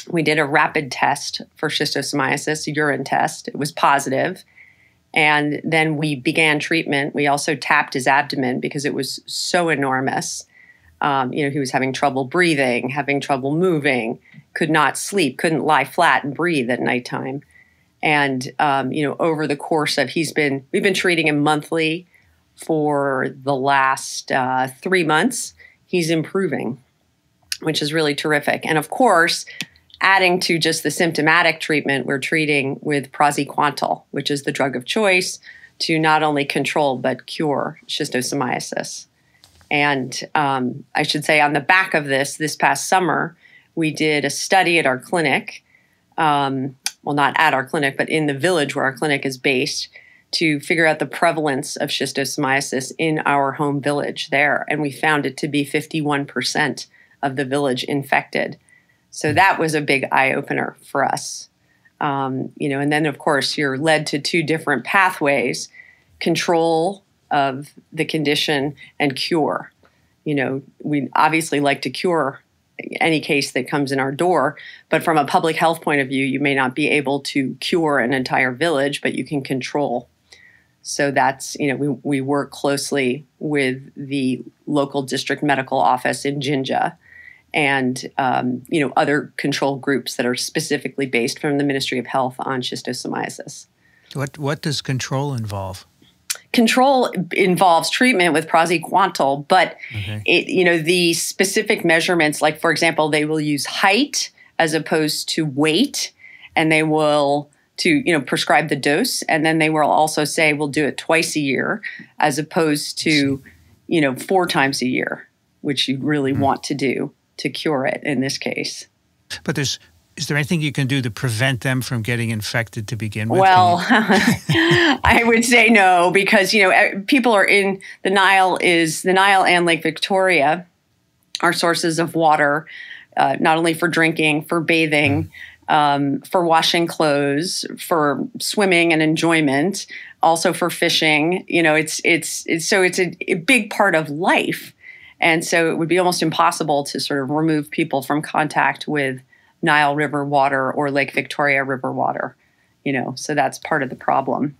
we did a rapid test for schistosomiasis, urine test. It was positive. And then we began treatment. We also tapped his abdomen because it was so enormous. Um, you know, he was having trouble breathing, having trouble moving, could not sleep, couldn't lie flat and breathe at nighttime. And um, you know, over the course of he's been we've been treating him monthly for the last uh, three months. He's improving, which is really terrific. And of course, adding to just the symptomatic treatment, we're treating with praziquantel, which is the drug of choice to not only control but cure schistosomiasis. And um, I should say, on the back of this, this past summer, we did a study at our clinic. Um, well, not at our clinic, but in the village where our clinic is based, to figure out the prevalence of schistosomiasis in our home village there. And we found it to be 51% of the village infected. So that was a big eye opener for us. Um, you know, and then of course you're led to two different pathways control of the condition and cure. You know, we obviously like to cure any case that comes in our door, but from a public health point of view, you may not be able to cure an entire village, but you can control. So that's, you know, we, we work closely with the local district medical office in Jinja and, um, you know, other control groups that are specifically based from the Ministry of Health on schistosomiasis. What, what does control involve? Control involves treatment with praziquantel, but okay. it, you know the specific measurements, like for example, they will use height as opposed to weight, and they will to you know prescribe the dose, and then they will also say we'll do it twice a year as opposed to you know four times a year, which you really mm-hmm. want to do to cure it in this case. But there's is there anything you can do to prevent them from getting infected to begin with? Well, I would say no because you know people are in the Nile is the Nile and Lake Victoria are sources of water, uh, not only for drinking, for bathing. Um, for washing clothes, for swimming and enjoyment, also for fishing. You know, it's it's, it's so it's a, a big part of life, and so it would be almost impossible to sort of remove people from contact with Nile River water or Lake Victoria River water. You know, so that's part of the problem.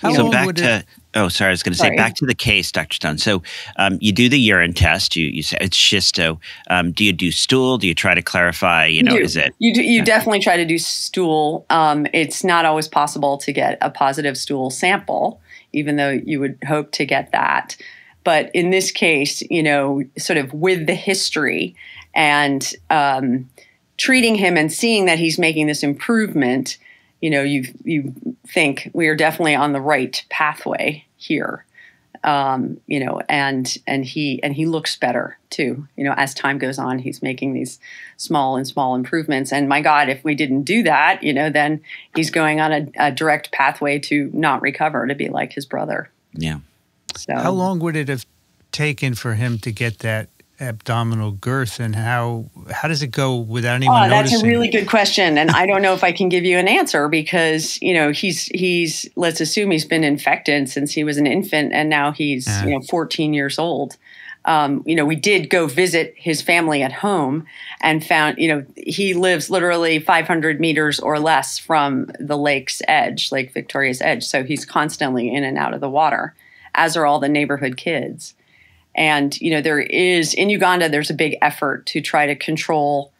so back to it, oh, sorry, I was going to say back to the case, Dr. Stone. So um, you do the urine test. You you say it's schisto. Um, do you do stool? Do you try to clarify? You know, you is it you do, you definitely try to do stool. Um, it's not always possible to get a positive stool sample, even though you would hope to get that. But in this case, you know, sort of with the history and um, treating him and seeing that he's making this improvement, you know, you you think we are definitely on the right pathway here. Um, you know, and and he and he looks better too. You know, as time goes on, he's making these small and small improvements. And my God, if we didn't do that, you know, then he's going on a, a direct pathway to not recover, to be like his brother. Yeah. So, how long would it have taken for him to get that abdominal girth and how how does it go without anyone oh, that's noticing? a really good question and i don't know if i can give you an answer because you know he's he's let's assume he's been infected since he was an infant and now he's you know 14 years old. Um, you know we did go visit his family at home and found you know he lives literally 500 meters or less from the lake's edge lake victoria's edge so he's constantly in and out of the water as are all the neighborhood kids and, you know, there is in Uganda, there's a big effort to try to control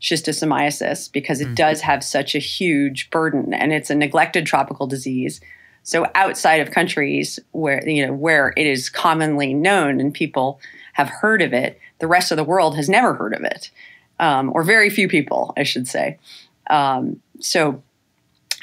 schistosomiasis because it mm. does have such a huge burden and it's a neglected tropical disease. So outside of countries where, you know, where it is commonly known and people have heard of it, the rest of the world has never heard of it. Um, or very few people, I should say. Um, so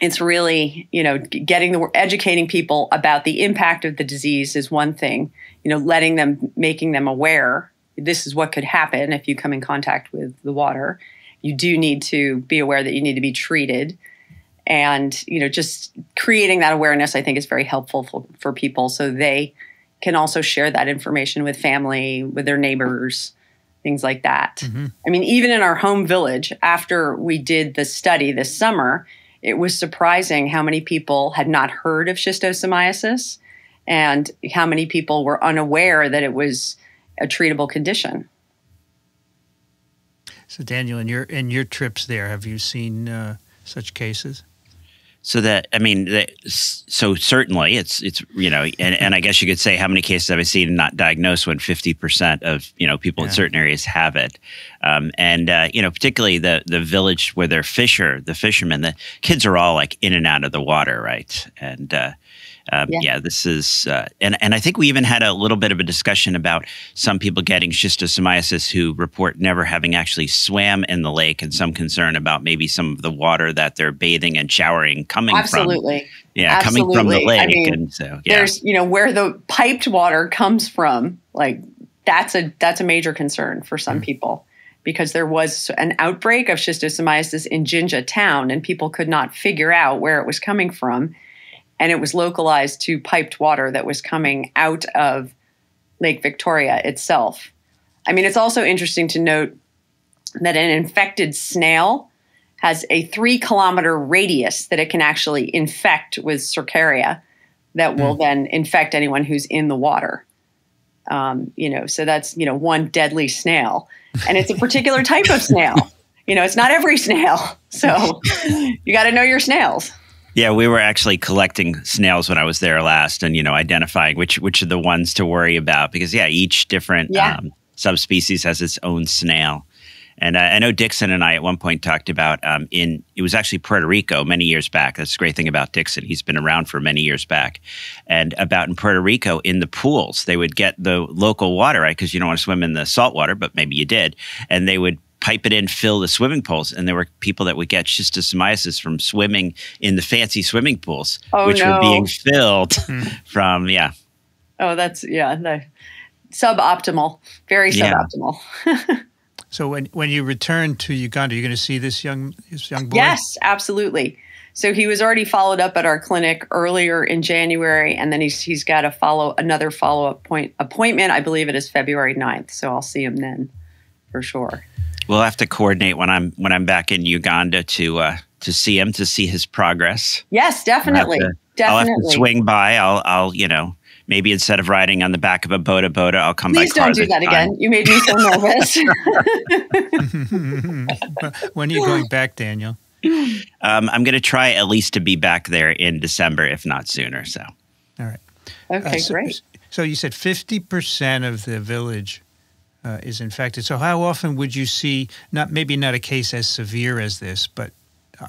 it's really you know getting the educating people about the impact of the disease is one thing you know letting them making them aware this is what could happen if you come in contact with the water. You do need to be aware that you need to be treated. And you know just creating that awareness i think is very helpful for, for people so they can also share that information with family with their neighbors things like that. Mm-hmm. i mean even in our home village after we did the study this summer it was surprising how many people had not heard of schistosomiasis and how many people were unaware that it was a treatable condition. So, Daniel, in your in your trips there, have you seen uh, such cases? So that I mean, that, so certainly it's it's you know, and, and I guess you could say how many cases have I seen not diagnosed when fifty percent of you know people yeah. in certain areas have it, um, and uh, you know particularly the the village where they're fisher, the fishermen, the kids are all like in and out of the water, right? And uh, um, yeah. yeah. this is, uh, and and I think we even had a little bit of a discussion about some people getting schistosomiasis who report never having actually swam in the lake, and some concern about maybe some of the water that they're bathing and showering coming from. Absolutely. from. Yeah, Absolutely. coming from the lake, I mean, and so yeah. there's you know where the piped water comes from, like that's a that's a major concern for some mm-hmm. people because there was an outbreak of schistosomiasis in Jinja town and people could not figure out where it was coming from and it was localized to piped water that was coming out of Lake Victoria itself. I mean, it's also interesting to note that an infected snail has a three kilometer radius that it can actually infect with cercaria that will mm. then infect anyone who's in the water. Um, you know, so that's, you know, one deadly snail. And it's a particular type of snail. You know, it's not every snail. So you got to know your snails. Yeah, we were actually collecting snails when I was there last, and you know, identifying which which are the ones to worry about because yeah, each different yeah. Um, subspecies has its own snail. And uh, I know Dickson and I at one point talked about um, in it was actually Puerto Rico many years back. That's the great thing about Dickson; he's been around for many years back. And about in Puerto Rico in the pools, they would get the local water right because you don't want to swim in the salt water, but maybe you did, and they would pipe it in, fill the swimming pools, and there were people that would get schistosomiasis from swimming in the fancy swimming pools, oh, which no. were being filled hmm. from yeah. Oh, that's yeah, no. suboptimal, very suboptimal. Yeah. So when when you return to Uganda, you're going to see this young this young boy. Yes, absolutely. So he was already followed up at our clinic earlier in January, and then he's he's got to follow another follow up point appointment. I believe it is February 9th, so I'll see him then for sure. We'll have to coordinate when I'm when I'm back in Uganda to uh, to see him to see his progress. Yes, definitely. I'll to, definitely. I'll have to swing by. I'll I'll you know maybe instead of riding on the back of a boda boda, I'll come Please by. Please don't do that again. You made me so nervous. when are you going back, Daniel? Um, I'm going to try at least to be back there in December, if not sooner. So. All right. Okay, uh, so, great. So you said 50% of the village uh, is infected. So how often would you see not maybe not a case as severe as this, but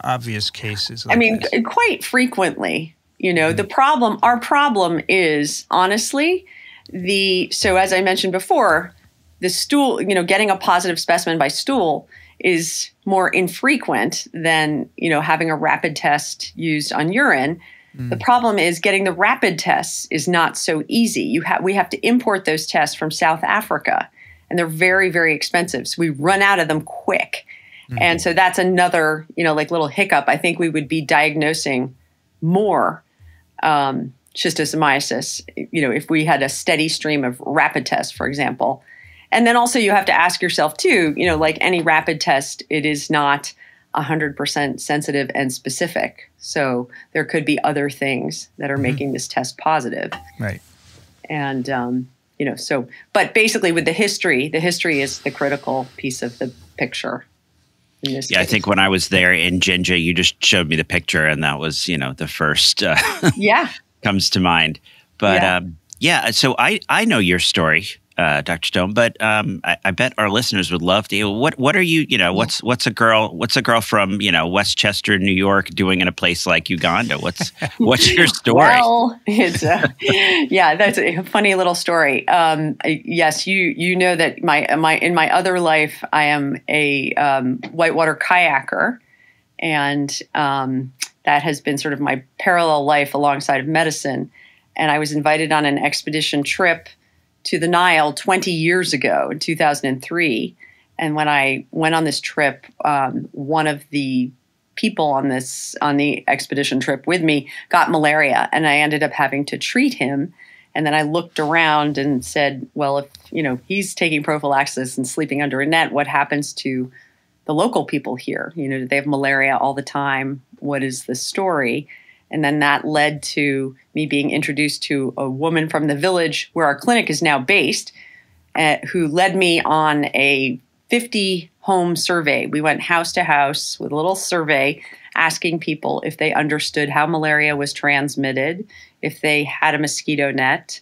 obvious cases? Like I mean, this? quite frequently. You know, mm-hmm. the problem, our problem is honestly the, so as I mentioned before, the stool, you know, getting a positive specimen by stool is more infrequent than, you know, having a rapid test used on urine. Mm. The problem is getting the rapid tests is not so easy. You have we have to import those tests from South Africa and they're very very expensive. So we run out of them quick. Mm. And so that's another, you know, like little hiccup. I think we would be diagnosing more um, schistosomiasis, you know, if we had a steady stream of rapid tests, for example. And then also you have to ask yourself too, you know, like any rapid test, it is not 100% sensitive and specific. So there could be other things that are mm-hmm. making this test positive. Right. And, um, you know, so, but basically with the history, the history is the critical piece of the picture yeah, case. I think when I was there in Jinja, you just showed me the picture, and that was you know the first uh, yeah comes to mind. But yeah. Um, yeah, so I I know your story uh, Dr. Stone. But um, I, I, bet our listeners would love to. What What are you? You know, what's what's a girl? What's a girl from you know Westchester, New York, doing in a place like Uganda? What's What's your story? well, it's a, yeah, that's a funny little story. Um, yes, you you know that my my in my other life, I am a um, whitewater kayaker, and um, that has been sort of my parallel life alongside of medicine. And I was invited on an expedition trip to the Nile 20 years ago in 2003. And when I went on this trip, um, one of the people on this on the expedition trip with me got malaria, and I ended up having to treat him. And then I looked around and said, "Well, if you know he's taking prophylaxis and sleeping under a net, what happens to the local people here? You know, do they have malaria all the time? What is the story?" And then that led to me being introduced to a woman from the village where our clinic is now based, uh, who led me on a 50 home survey. We went house to house with a little survey asking people if they understood how malaria was transmitted, if they had a mosquito net,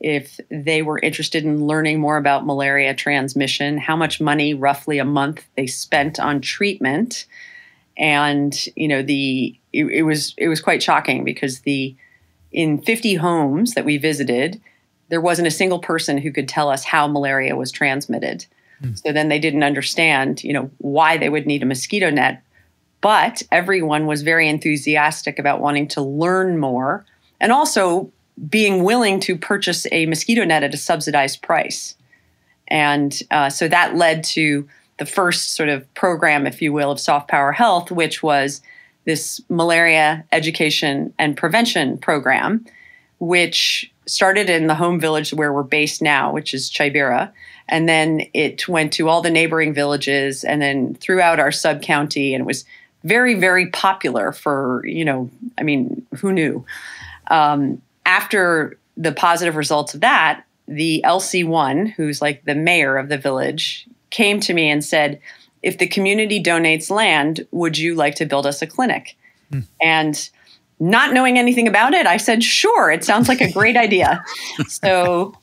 if they were interested in learning more about malaria transmission, how much money roughly a month they spent on treatment. And, you know, the it, it was it was quite shocking because the in 50 homes that we visited, there wasn't a single person who could tell us how malaria was transmitted. Mm. So then they didn't understand, you know, why they would need a mosquito net. But everyone was very enthusiastic about wanting to learn more and also being willing to purchase a mosquito net at a subsidized price. And uh, so that led to the first sort of program, if you will, of soft power health, which was this malaria education and prevention program, which started in the home village where we're based now, which is Kyabirwa. And then it went to all the neighboring villages and then throughout our sub county. And it was very, very popular for, you know, I mean, who knew? Um, after the positive results of that, the LC1, who's like the mayor of the village, came to me and said, if the community donates land, would you like to build us a clinic? Hmm. And not knowing anything about it, I said, sure, it sounds like a great idea. So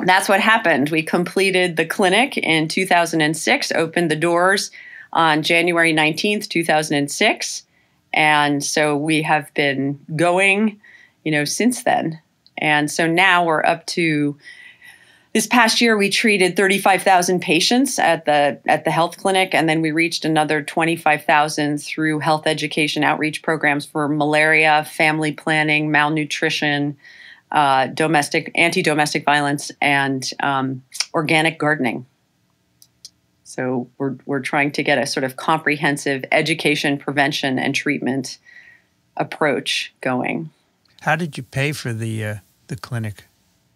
that's what happened. We completed the clinic in 2006, opened the doors on January 19th, 2006. And so we have been going, you know, since then. And so now we're up to this past year we treated 35,000 patients at the at the health clinic and then we reached another 25,000 through health education outreach programs for malaria, family planning, malnutrition, uh, domestic anti-domestic violence and um, organic gardening. So we're we're trying to get a sort of comprehensive education, prevention and treatment approach going. How did you pay for the uh, the clinic?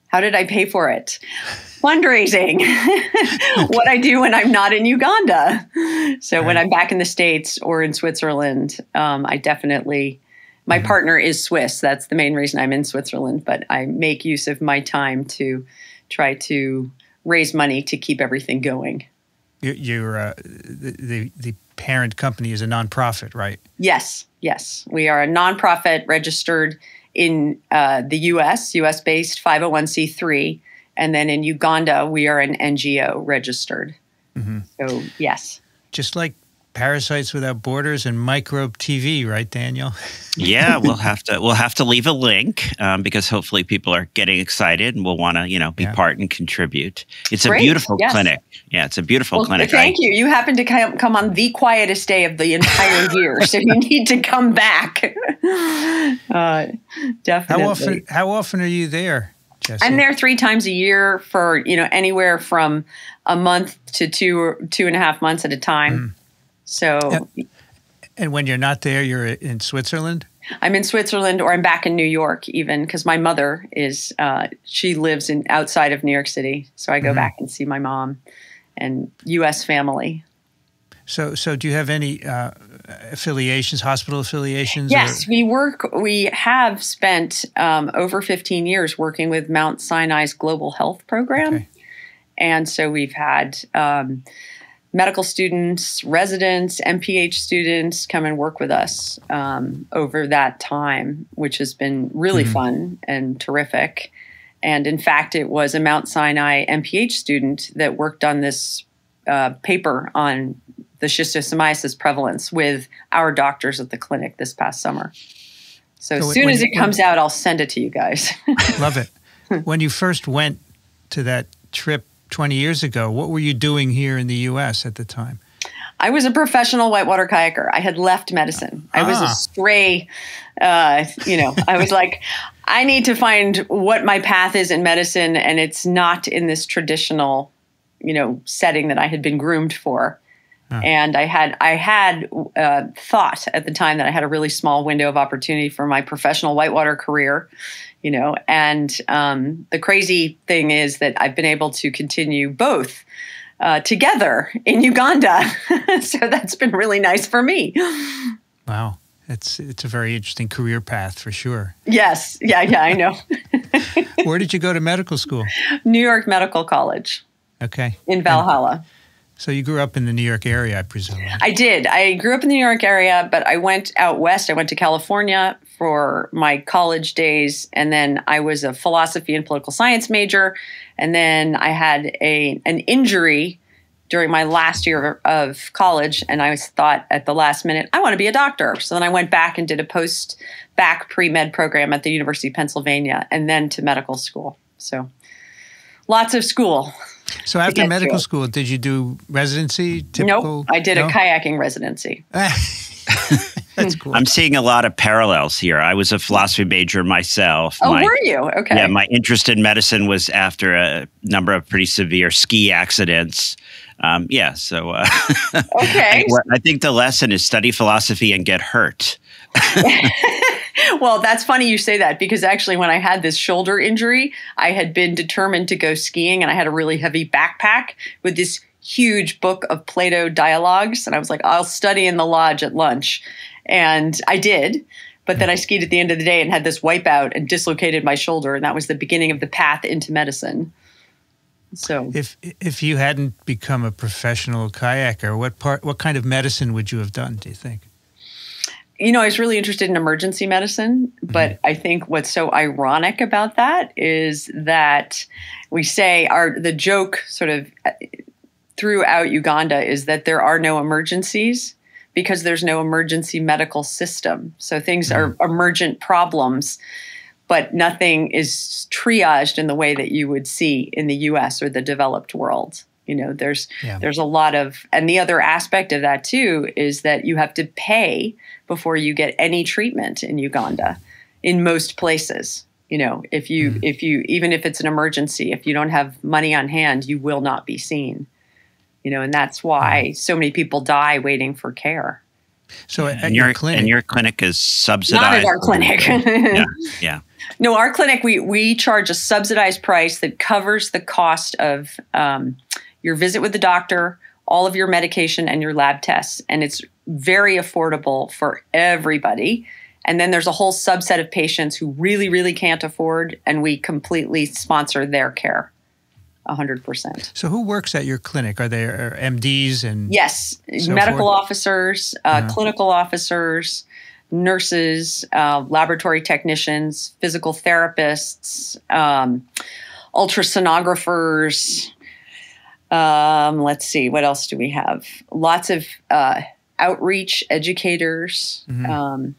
How did I pay for it? Fundraising. what I do when I'm not in Uganda. So right. when I'm back in the States or in Switzerland, um, I definitely, my mm-hmm. partner is Swiss. That's the main reason I'm in Switzerland, but I make use of my time to try to raise money to keep everything going. You're, uh, the, the, the parent company is a nonprofit, right? Yes, yes. We are a nonprofit registered in uh, the US, US based 501c3. And then in Uganda, we are an NGO registered. Mm-hmm. So, yes. Just like Parasites Without Borders and Microbe TV, right, Daniel? yeah, we'll have to we'll have to leave a link um, because hopefully people are getting excited and will want to you know be yeah. part and contribute. It's Great. a beautiful yes. clinic. Yeah, it's a beautiful well, clinic. Thank I, you. You happen to come on the quietest day of the entire year, so you need to come back. Uh, definitely. How often? How often are you there? Jessie? I'm there three times a year for you know anywhere from a month to two two and a half months at a time. Mm. So, and when you're not there, you're in Switzerland. I'm in Switzerland, or I'm back in New York, even because my mother is. Uh, she lives in outside of New York City, so I go mm-hmm. back and see my mom and U.S. family. So, so do you have any uh, affiliations, hospital affiliations? Yes, or? we work. We have spent um, over 15 years working with Mount Sinai's Global Health Program, okay. and so we've had. Um, medical students, residents, MPH students come and work with us um, over that time, which has been really mm-hmm. fun and terrific. And in fact, it was a Mount Sinai MPH student that worked on this uh, paper on the schistosomiasis prevalence with our doctors at the clinic this past summer. So, so as soon when, as it comes when, out, I'll send it to you guys. love it. When you first went to that trip 20 years ago. What were you doing here in the U.S. at the time? I was a professional whitewater kayaker. I had left medicine. I was a ah. stray, uh, you know, I was like, I need to find what my path is in medicine, and it's not in this traditional, you know, setting that I had been groomed for. Huh. And I had I had uh, thought at the time that I had a really small window of opportunity for my professional whitewater career, you know. And um, the crazy thing is that I've been able to continue both uh, together in Uganda, so that's been really nice for me. Wow, it's it's a very interesting career path for sure. Yes, yeah, yeah, I know. Where did you go to medical school? New York Medical College. Okay. In Valhalla. And so you grew up in the New York area, I presume. I did. I grew up in the New York area, but I went out west. I went to California for my college days, and then I was a philosophy and political science major, and then I had a an injury during my last year of college, and I was thought at the last minute I want to be a doctor. So then I went back and did a post back pre med program at the University of Pennsylvania, and then to medical school. So lots of school. So after medical school, did you do residency? Typical? Nope, I did no? a kayaking residency. That's cool. I'm seeing a lot of parallels here. I was a philosophy major myself. Oh, my, were you? Okay. Yeah, my interest in medicine was after a number of pretty severe ski accidents. Um, yeah. So, uh, okay. I, I think the lesson is study philosophy and get hurt. well, that's funny you say that because actually, when I had this shoulder injury, I had been determined to go skiing and I had a really heavy backpack with this huge book of Plato dialogues. And I was like, I'll study in the lodge at lunch. And I did. But then I skied at the end of the day and had this wipeout and dislocated my shoulder. And that was the beginning of the path into medicine. So if if you hadn't become a professional kayaker, what part what kind of medicine would you have done, do you think? you know, I was really interested in emergency medicine, but mm-hmm. I think what's so ironic about that is that we say our the joke sort of throughout Uganda is that there are no emergencies because there's no emergency medical system. So things mm-hmm. are emergent problems, but nothing is triaged in the way that you would see in the US or the developed world you know there's yeah. there's a lot of and the other aspect of that too is that you have to pay before you get any treatment in Uganda in most places you know if you mm. if you even if it's an emergency if you don't have money on hand you will not be seen you know and that's why mm. so many people die waiting for care so at and your, your clinic and your clinic is subsidized not at our clinic yeah yeah no our clinic we we charge a subsidized price that covers the cost of um, your visit with the doctor, all of your medication, and your lab tests. And it's very affordable for everybody. And then there's a whole subset of patients who really, really can't afford, and we completely sponsor their care. 100%. So, who works at your clinic? Are there MDs and yes, so medical forth? officers, uh, uh-huh. clinical officers, nurses, uh, laboratory technicians, physical therapists, um, ultrasonographers, um, let's see, what else do we have? Lots of uh, outreach educators. Mm-hmm. Um,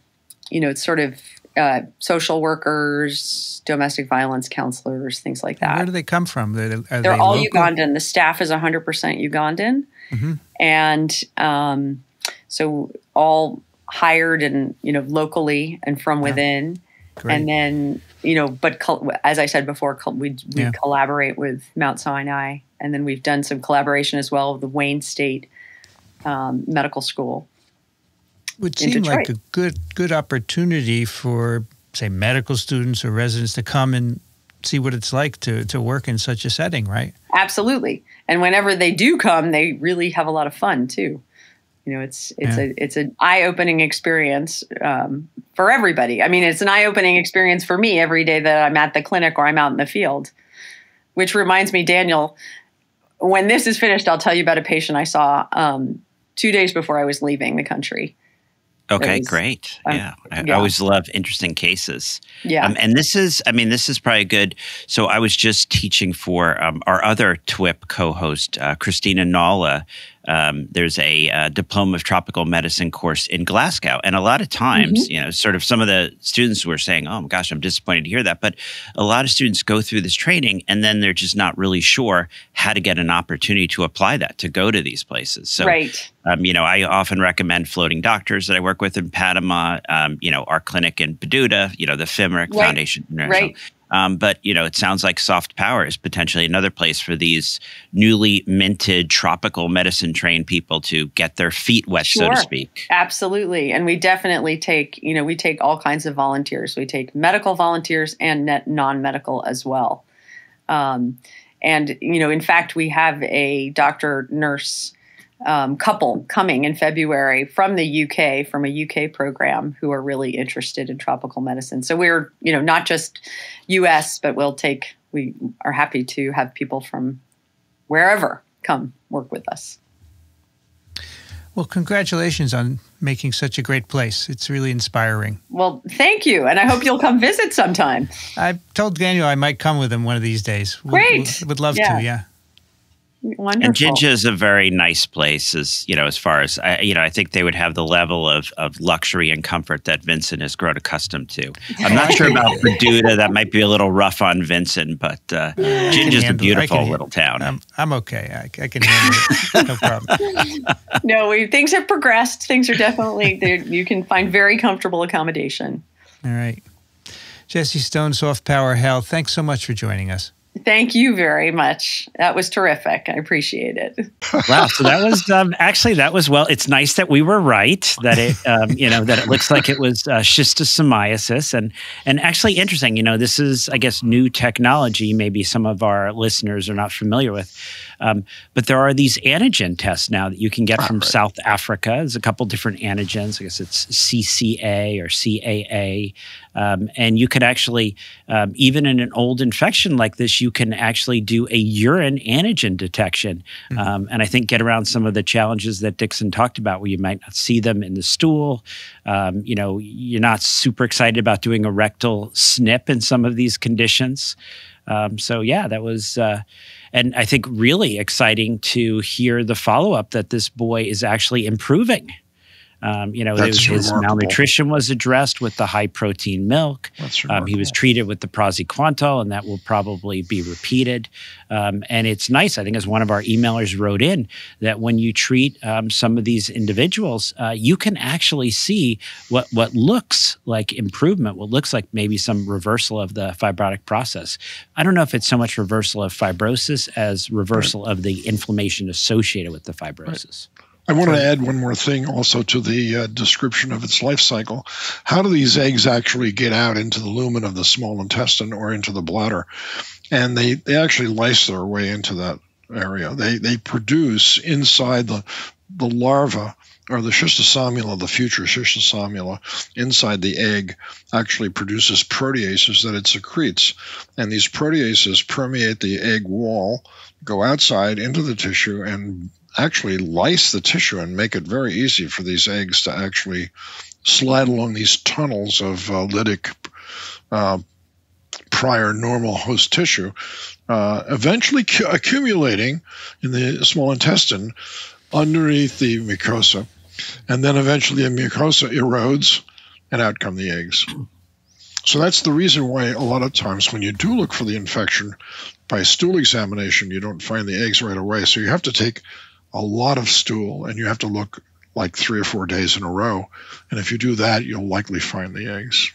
you know, it's sort of uh, social workers, domestic violence counselors, things like that. Where do they come from? They're, They're they all local? Ugandan. The staff is 100% Ugandan. Mm-hmm. And um, so all hired and, you know, locally and from within. Great. And then, you know, but as I said before, we, we yeah. collaborate with Mount Sinai and then we've done some collaboration as well with the Wayne State um, Medical School. Would seem like a good good opportunity for say medical students or residents to come and see what it's like to to work in such a setting, right? Absolutely. And whenever they do come, they really have a lot of fun too. You know, it's it's yeah. a it's an eye opening experience um, for everybody. I mean, it's an eye opening experience for me every day that I'm at the clinic or I'm out in the field. Which reminds me, Daniel, when this is finished, I'll tell you about a patient I saw um, two days before I was leaving the country. Okay, was, great. Um, yeah. I, yeah. I, always love interesting cases. Yeah. Um, and this is, I mean, this is probably good. So I was just teaching for um, our other TWIP co host, uh, Christina Naula, um, there's a uh, diploma of tropical medicine course in Glasgow, and a lot of times, mm-hmm. you know, sort of some of the students were saying, "Oh my gosh, I'm disappointed to hear that," but a lot of students go through this training and then they're just not really sure how to get an opportunity to apply that to go to these places. So, right. Um, you know, I often recommend floating doctors that I work with in Panama. Um, you know, our clinic in Paduta. You know, the FIMRIC right. Foundation International. Right. Um, but you know, it sounds like soft power is potentially another place for these newly minted tropical medicine trained people to get their feet wet, sure. so to speak. Absolutely, and we definitely take you know we take all kinds of volunteers. We take medical volunteers and non medical as well. Um, and you know, in fact, we have a doctor nurse um, couple coming in February from the UK, from a UK program, who are really interested in tropical medicine. So we're, you know, not just US, but we'll take, we are happy to have people from wherever come work with us. Well, congratulations on making such a great place. It's really inspiring. Well, thank you. And I hope you'll come visit sometime. I told Daniel I might come with him one of these days. Great. Would, would love yeah. to, yeah. Wonderful. And Jinja is a very nice place, as you know, as far as I, you know, I think they would have the level of, of luxury and comfort that Vincent has grown accustomed to. I'm not sure about Paduta; that might be a little rough on Vincent, but uh, Jinja's a beautiful little town. I'm, I'm okay. I, I, can handle it. No problem. no, we, things have progressed. Things are definitely there. You can find very comfortable accommodation. All right, Jessie Stone, Soft Power Health. Thanks so much for joining us. Thank you very much. That was terrific. I appreciate it. wow. So that was um, actually that was well. It's nice that we were right. That it um, you know that it looks like it was uh, schistosomiasis and and actually interesting. You know, this is I guess new technology. Maybe some of our listeners are not familiar with. Um, but there are these antigen tests now that you can get from. South Africa. There's a couple different antigens. I guess it's CCA or CAA. Um, and you could actually, um, even in an old infection like this, you can actually do a urine antigen detection. Mm-hmm. Um, and I think get around some of the challenges that Dickson talked about, where you might not see them in the stool. Um, you know, you're not super excited about doing a rectal snip in some of these conditions. Um, so yeah, that was. Uh, and I think really exciting to hear the follow up that this boy is actually improving. Um, you know, was, his malnutrition was addressed with the high protein milk. Um, he was treated with the praziquantel, and that will probably be repeated. Um, and it's nice, I think, as one of our emailers wrote in, that when you treat um, some of these individuals, uh, you can actually see what what looks like improvement, what looks like maybe some reversal of the fibrotic process. I don't know if it's so much reversal of fibrosis as reversal right. of the inflammation associated with the fibrosis. Right. I want to add one more thing also to the uh, description of its life cycle. How do these eggs actually get out into the lumen of the small intestine or into the bladder? And they, they actually lyse their way into that area. They, they produce inside the, the larva or the schistosomula, the future schistosomula, inside the egg actually produces proteases that it secretes. And these proteases permeate the egg wall, go outside into the tissue, and actually lyse the tissue and make it very easy for these eggs to actually slide along these tunnels of uh, lytic uh, prior normal host tissue, uh, eventually cu- accumulating in the small intestine underneath the mucosa. And then eventually the mucosa erodes and out come the eggs. So that's the reason why a lot of times when you do look for the infection by stool examination, you don't find the eggs right away. So you have to take a lot of stool and you have to look like three or four days in a row. And if you do that, you'll likely find the eggs.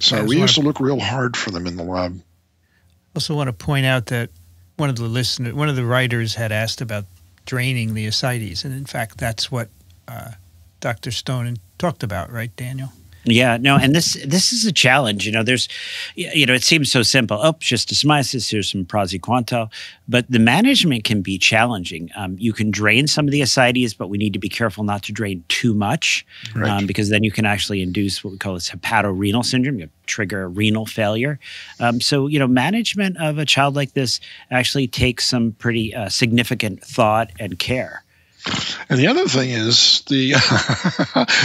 So we used to look real hard for them in the lab. Also, want to point out that one of the listeners, one of the writers, had asked about draining the ascites, and in fact, that's what uh, Dr. Stone talked about, right, Daniel? Yeah, no, and this this is a challenge. You know, there's, you know, it seems so simple. Oh, just a schistosomiasis. Here's some praziquantel, but the management can be challenging. Um, you can drain some of the ascites, but we need to be careful not to drain too much, right. um, because then you can actually induce what we call this hepatorenal syndrome. You trigger renal failure. Um, so, you know, management of a child like this actually takes some pretty uh, significant thought and care. And the other thing is the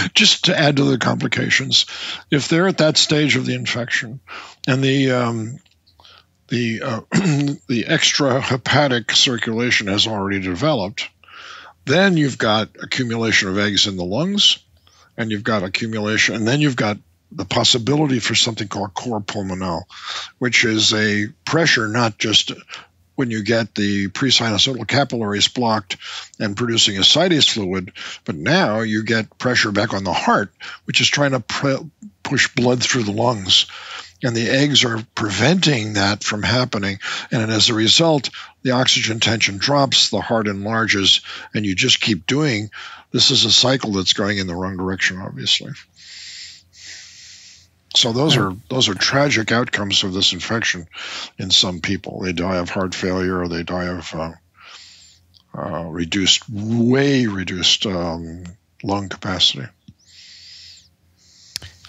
just to add to the complications, if they're at that stage of the infection, and the um, the uh, the extra hepatic circulation has already developed, then you've got accumulation of eggs in the lungs, and you've got accumulation, and then you've got the possibility for something called cor pulmonale, which is a pressure not just when you get the pre-sinusoidal capillaries blocked and producing ascites fluid, but now you get pressure back on the heart, which is trying to push blood through the lungs. And the eggs are preventing that from happening. And as a result, the oxygen tension drops, the heart enlarges, and you just keep doing. This is a cycle that's going in the wrong direction, obviously. So those are those are tragic outcomes of this infection in some people. They die of heart failure, or they die of uh, uh, reduced, way reduced um, lung capacity.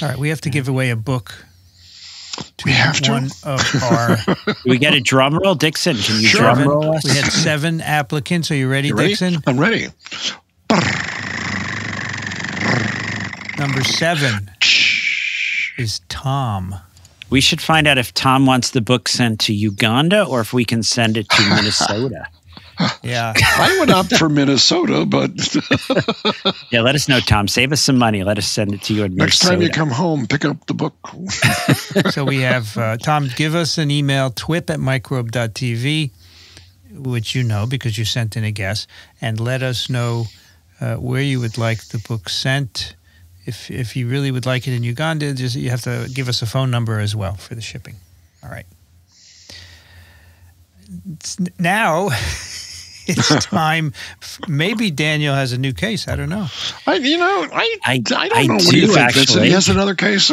All right, we have to give away a book. we have to. Of our. we get a drum roll, Dickson. Can you sure. drum roll us? We had seven applicants. Are you ready, ready? Dickson? I'm ready. Number seven is Tom. We should find out if Tom wants the book sent to Uganda or if we can send it to Minnesota. yeah. I went up for Minnesota, but. yeah, let us know, Tom. Save us some money. Let us send it to you in Next Minnesota. time you come home, pick up the book. so we have, uh, Tom, give us an email, twip at microbe.tv, which you know because you sent in a guess, and let us know uh, where you would like the book sent if if you really would like it in Uganda, just you have to give us a phone number as well for the shipping. All right. now it's time. Maybe Daniel has a new case. I don't know. I, you know, I, I, I don't I know. what do, do you think, actually. Vincent? He has another case.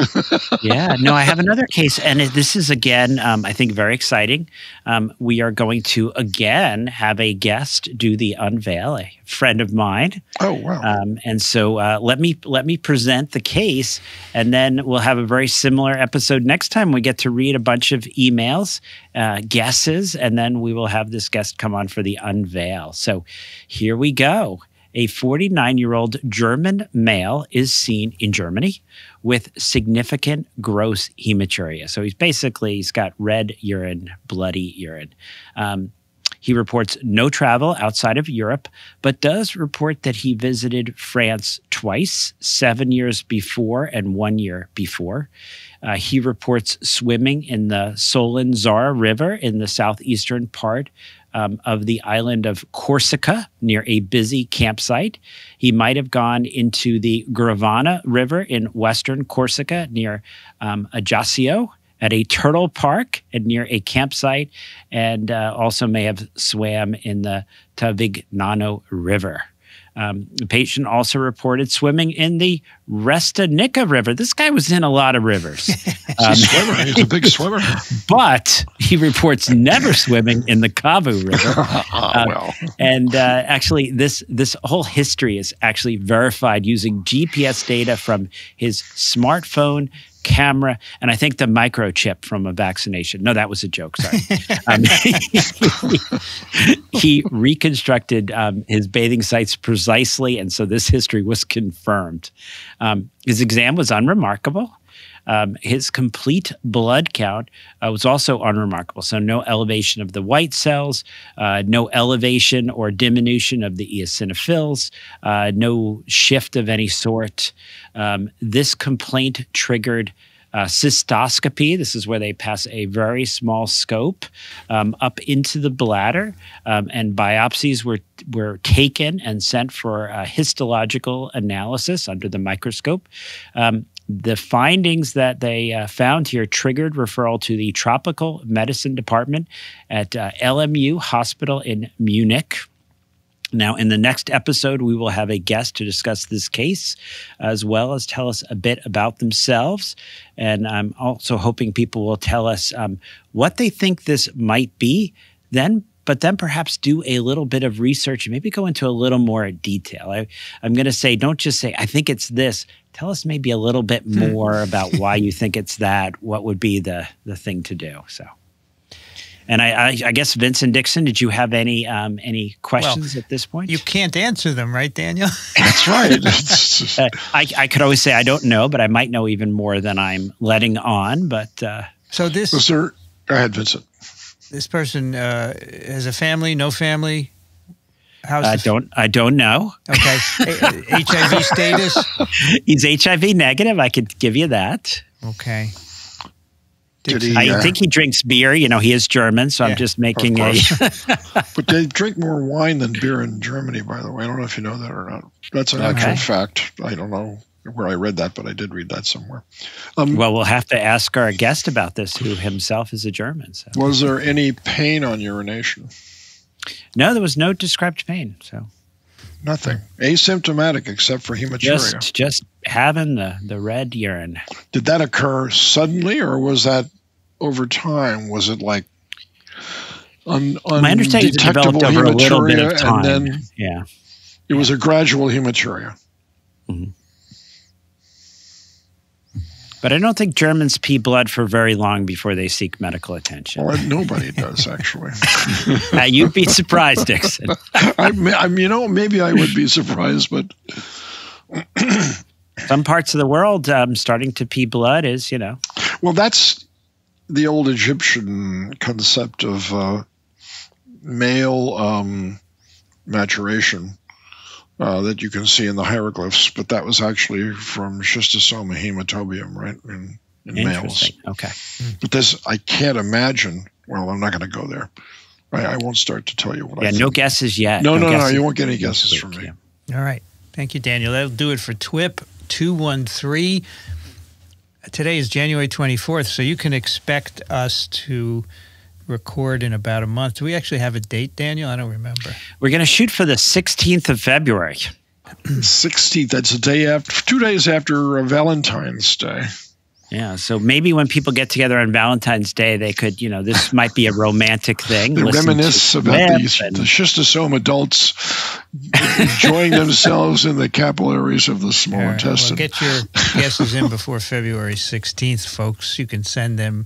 yeah, no, I have another case, and this is again, um, I think, very exciting. Um, we are going to again have a guest do the unveil, a friend of mine. oh wow! Um, and so uh, let me let me present the case, and then we'll have a very similar episode next time. We get to read a bunch of emails, uh, guesses, and then we will have this guest come on for the unveil. So here we go. A 49 year old German male is seen in Germany with significant gross hematuria. So he's basically he's got red urine, bloody urine. Um, he reports no travel outside of Europe, but does report that he visited France twice, seven years before and one year before. Uh, he reports swimming in the Solenzara River in the southeastern part um, of the island of Corsica near a busy campsite. He might have gone into the Gravona River in western Corsica near um, Ajaccio at a turtle park and near a campsite, and uh, also may have swam in the Tavignano River. Um, the patient also reported swimming in the Restonica River. This guy was in a lot of rivers. He's a swimmer. He's a big swimmer. but he reports never swimming in the Cavu River. Ah, well, And uh, actually, this this whole history is actually verified using GPS data from his smartphone camera, and I think the microchip from a vaccination. No, that was a joke. Sorry. um, he reconstructed um, his bathing sites precisely, and so this history was confirmed. Um, his exam was unremarkable. Um, his complete blood count uh, was also unremarkable. So, no elevation of the white cells, uh, no elevation or diminution of the eosinophils, uh, no shift of any sort. Um, this complaint triggered uh, cystoscopy. This is where they pass a very small scope um, up into the bladder, um, and biopsies were were taken and sent for histological analysis under the microscope. Um, the findings that they uh, found here triggered referral to the tropical medicine department at uh, LMU Hospital in Munich. Now, in the next episode, we will have a guest to discuss this case, as well as tell us a bit about themselves. And I'm also hoping people will tell us um, what they think this might be. Then, but then perhaps do a little bit of research and maybe go into a little more detail. I, I'm going to say, don't just say, I think it's this. Tell us maybe a little bit more about why you think it's that. What would be the the thing to do? So. And I, I, I guess Vincent Dickson, did you have any um, any questions at this point? You can't answer them, right, Daniel? that's right. Uh, I, I could always say I don't know, but I might know even more than I'm letting on. But uh, so this was there? Go ahead, Vincent. This person uh, has a family, no family. How's I don't I don't know. Okay, A- HIV status. He's HIV negative. I could give you that. Okay. Did he? I uh, think he drinks beer. You know, he is German, so Yeah, I'm just making a. but they drink more wine than beer in Germany, by the way. I don't know if you know that or not. That's an actual fact. I don't know where I read that, but I did read that somewhere. Um, well, we'll have to ask our guest about this, who himself is a German. So was there any pain on urination? no, there was no described pain. So Nothing. Asymptomatic except for hematuria. just just having the the red urine. Did that occur suddenly, or was that over time? Was it like un, My understanding is it developed over a little bit of hematuria, time. and then yeah. it was a gradual hematuria? But I don't think Germans pee blood for very long before they seek medical attention. Well, nobody does actually. Uh, you'd be surprised, Dickson. I, mean, you know, maybe I would be surprised, but Some parts of the world um, starting to pee blood is, you know, well, that's the old Egyptian concept of uh, male um, maturation uh, that you can see in the hieroglyphs, but that was actually from schistosoma hematobium, right? In, in males. Okay. But this, I can't imagine. Well, I'm not going to go there. I, I won't start to tell you what I Yeah, no guesses yet. No, no, no, guesses. you won't get any guesses from me. Yeah. All right. Thank you, Daniel. That'll do it for TWIP 213. Today is January 24th, so you can expect us to record in about a month. Do we actually have a date, Daniel? I don't remember. We're going to shoot for the 16th of February. 16th. That's a day after, two days after uh, Valentine's Day. Yeah, so maybe when people get together on Valentine's Day, they could, you know, this might be a romantic thing. they reminisce about these and, the schistosome adults enjoying themselves in the capillaries of the small right, intestine. Well, get your guesses in before February 16th, folks. You can send them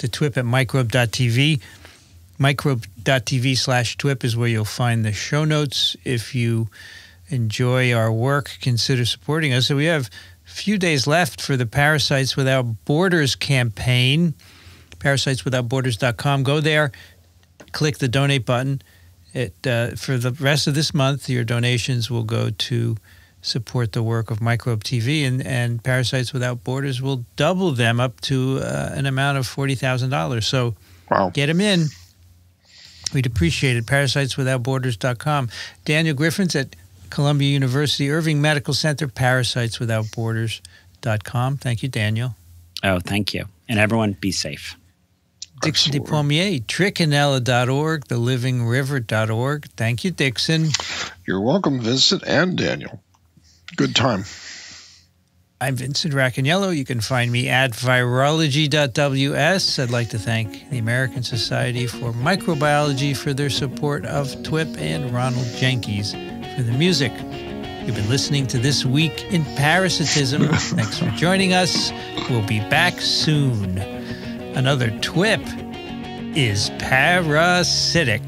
to twip at microbe.tv. Microbe.tv slash twip is where you'll find the show notes. If you enjoy our work, consider supporting us. So we have a few days left for the Parasites Without Borders campaign. Parasiteswithoutborders.com. Go there, click the donate button. It uh, for the rest of this month, your donations will go to support the work of Microbe TV, and, and Parasites Without Borders will double them up to uh, an amount of forty thousand dollars. So, wow. get them in. We'd appreciate it. Parasiteswithoutborders.com. Daniel Griffin's at Columbia University Irving Medical Center, Parasites Without Borders.com. Thank you, Daniel. Oh, thank you. And everyone be safe. Dickson Despommier, trichinella.org, thelivingliver.org. Thank you, Dickson. You're welcome, Vincent and Daniel. Good time. I'm Vincent Racaniello. You can find me at virology.ws. I'd like to thank the American Society for Microbiology for their support of TWIP and Ronald Jenkins for the music. You've been listening to This Week in Parasitism. Thanks for joining us. We'll be back soon. Another TWIP is parasitic.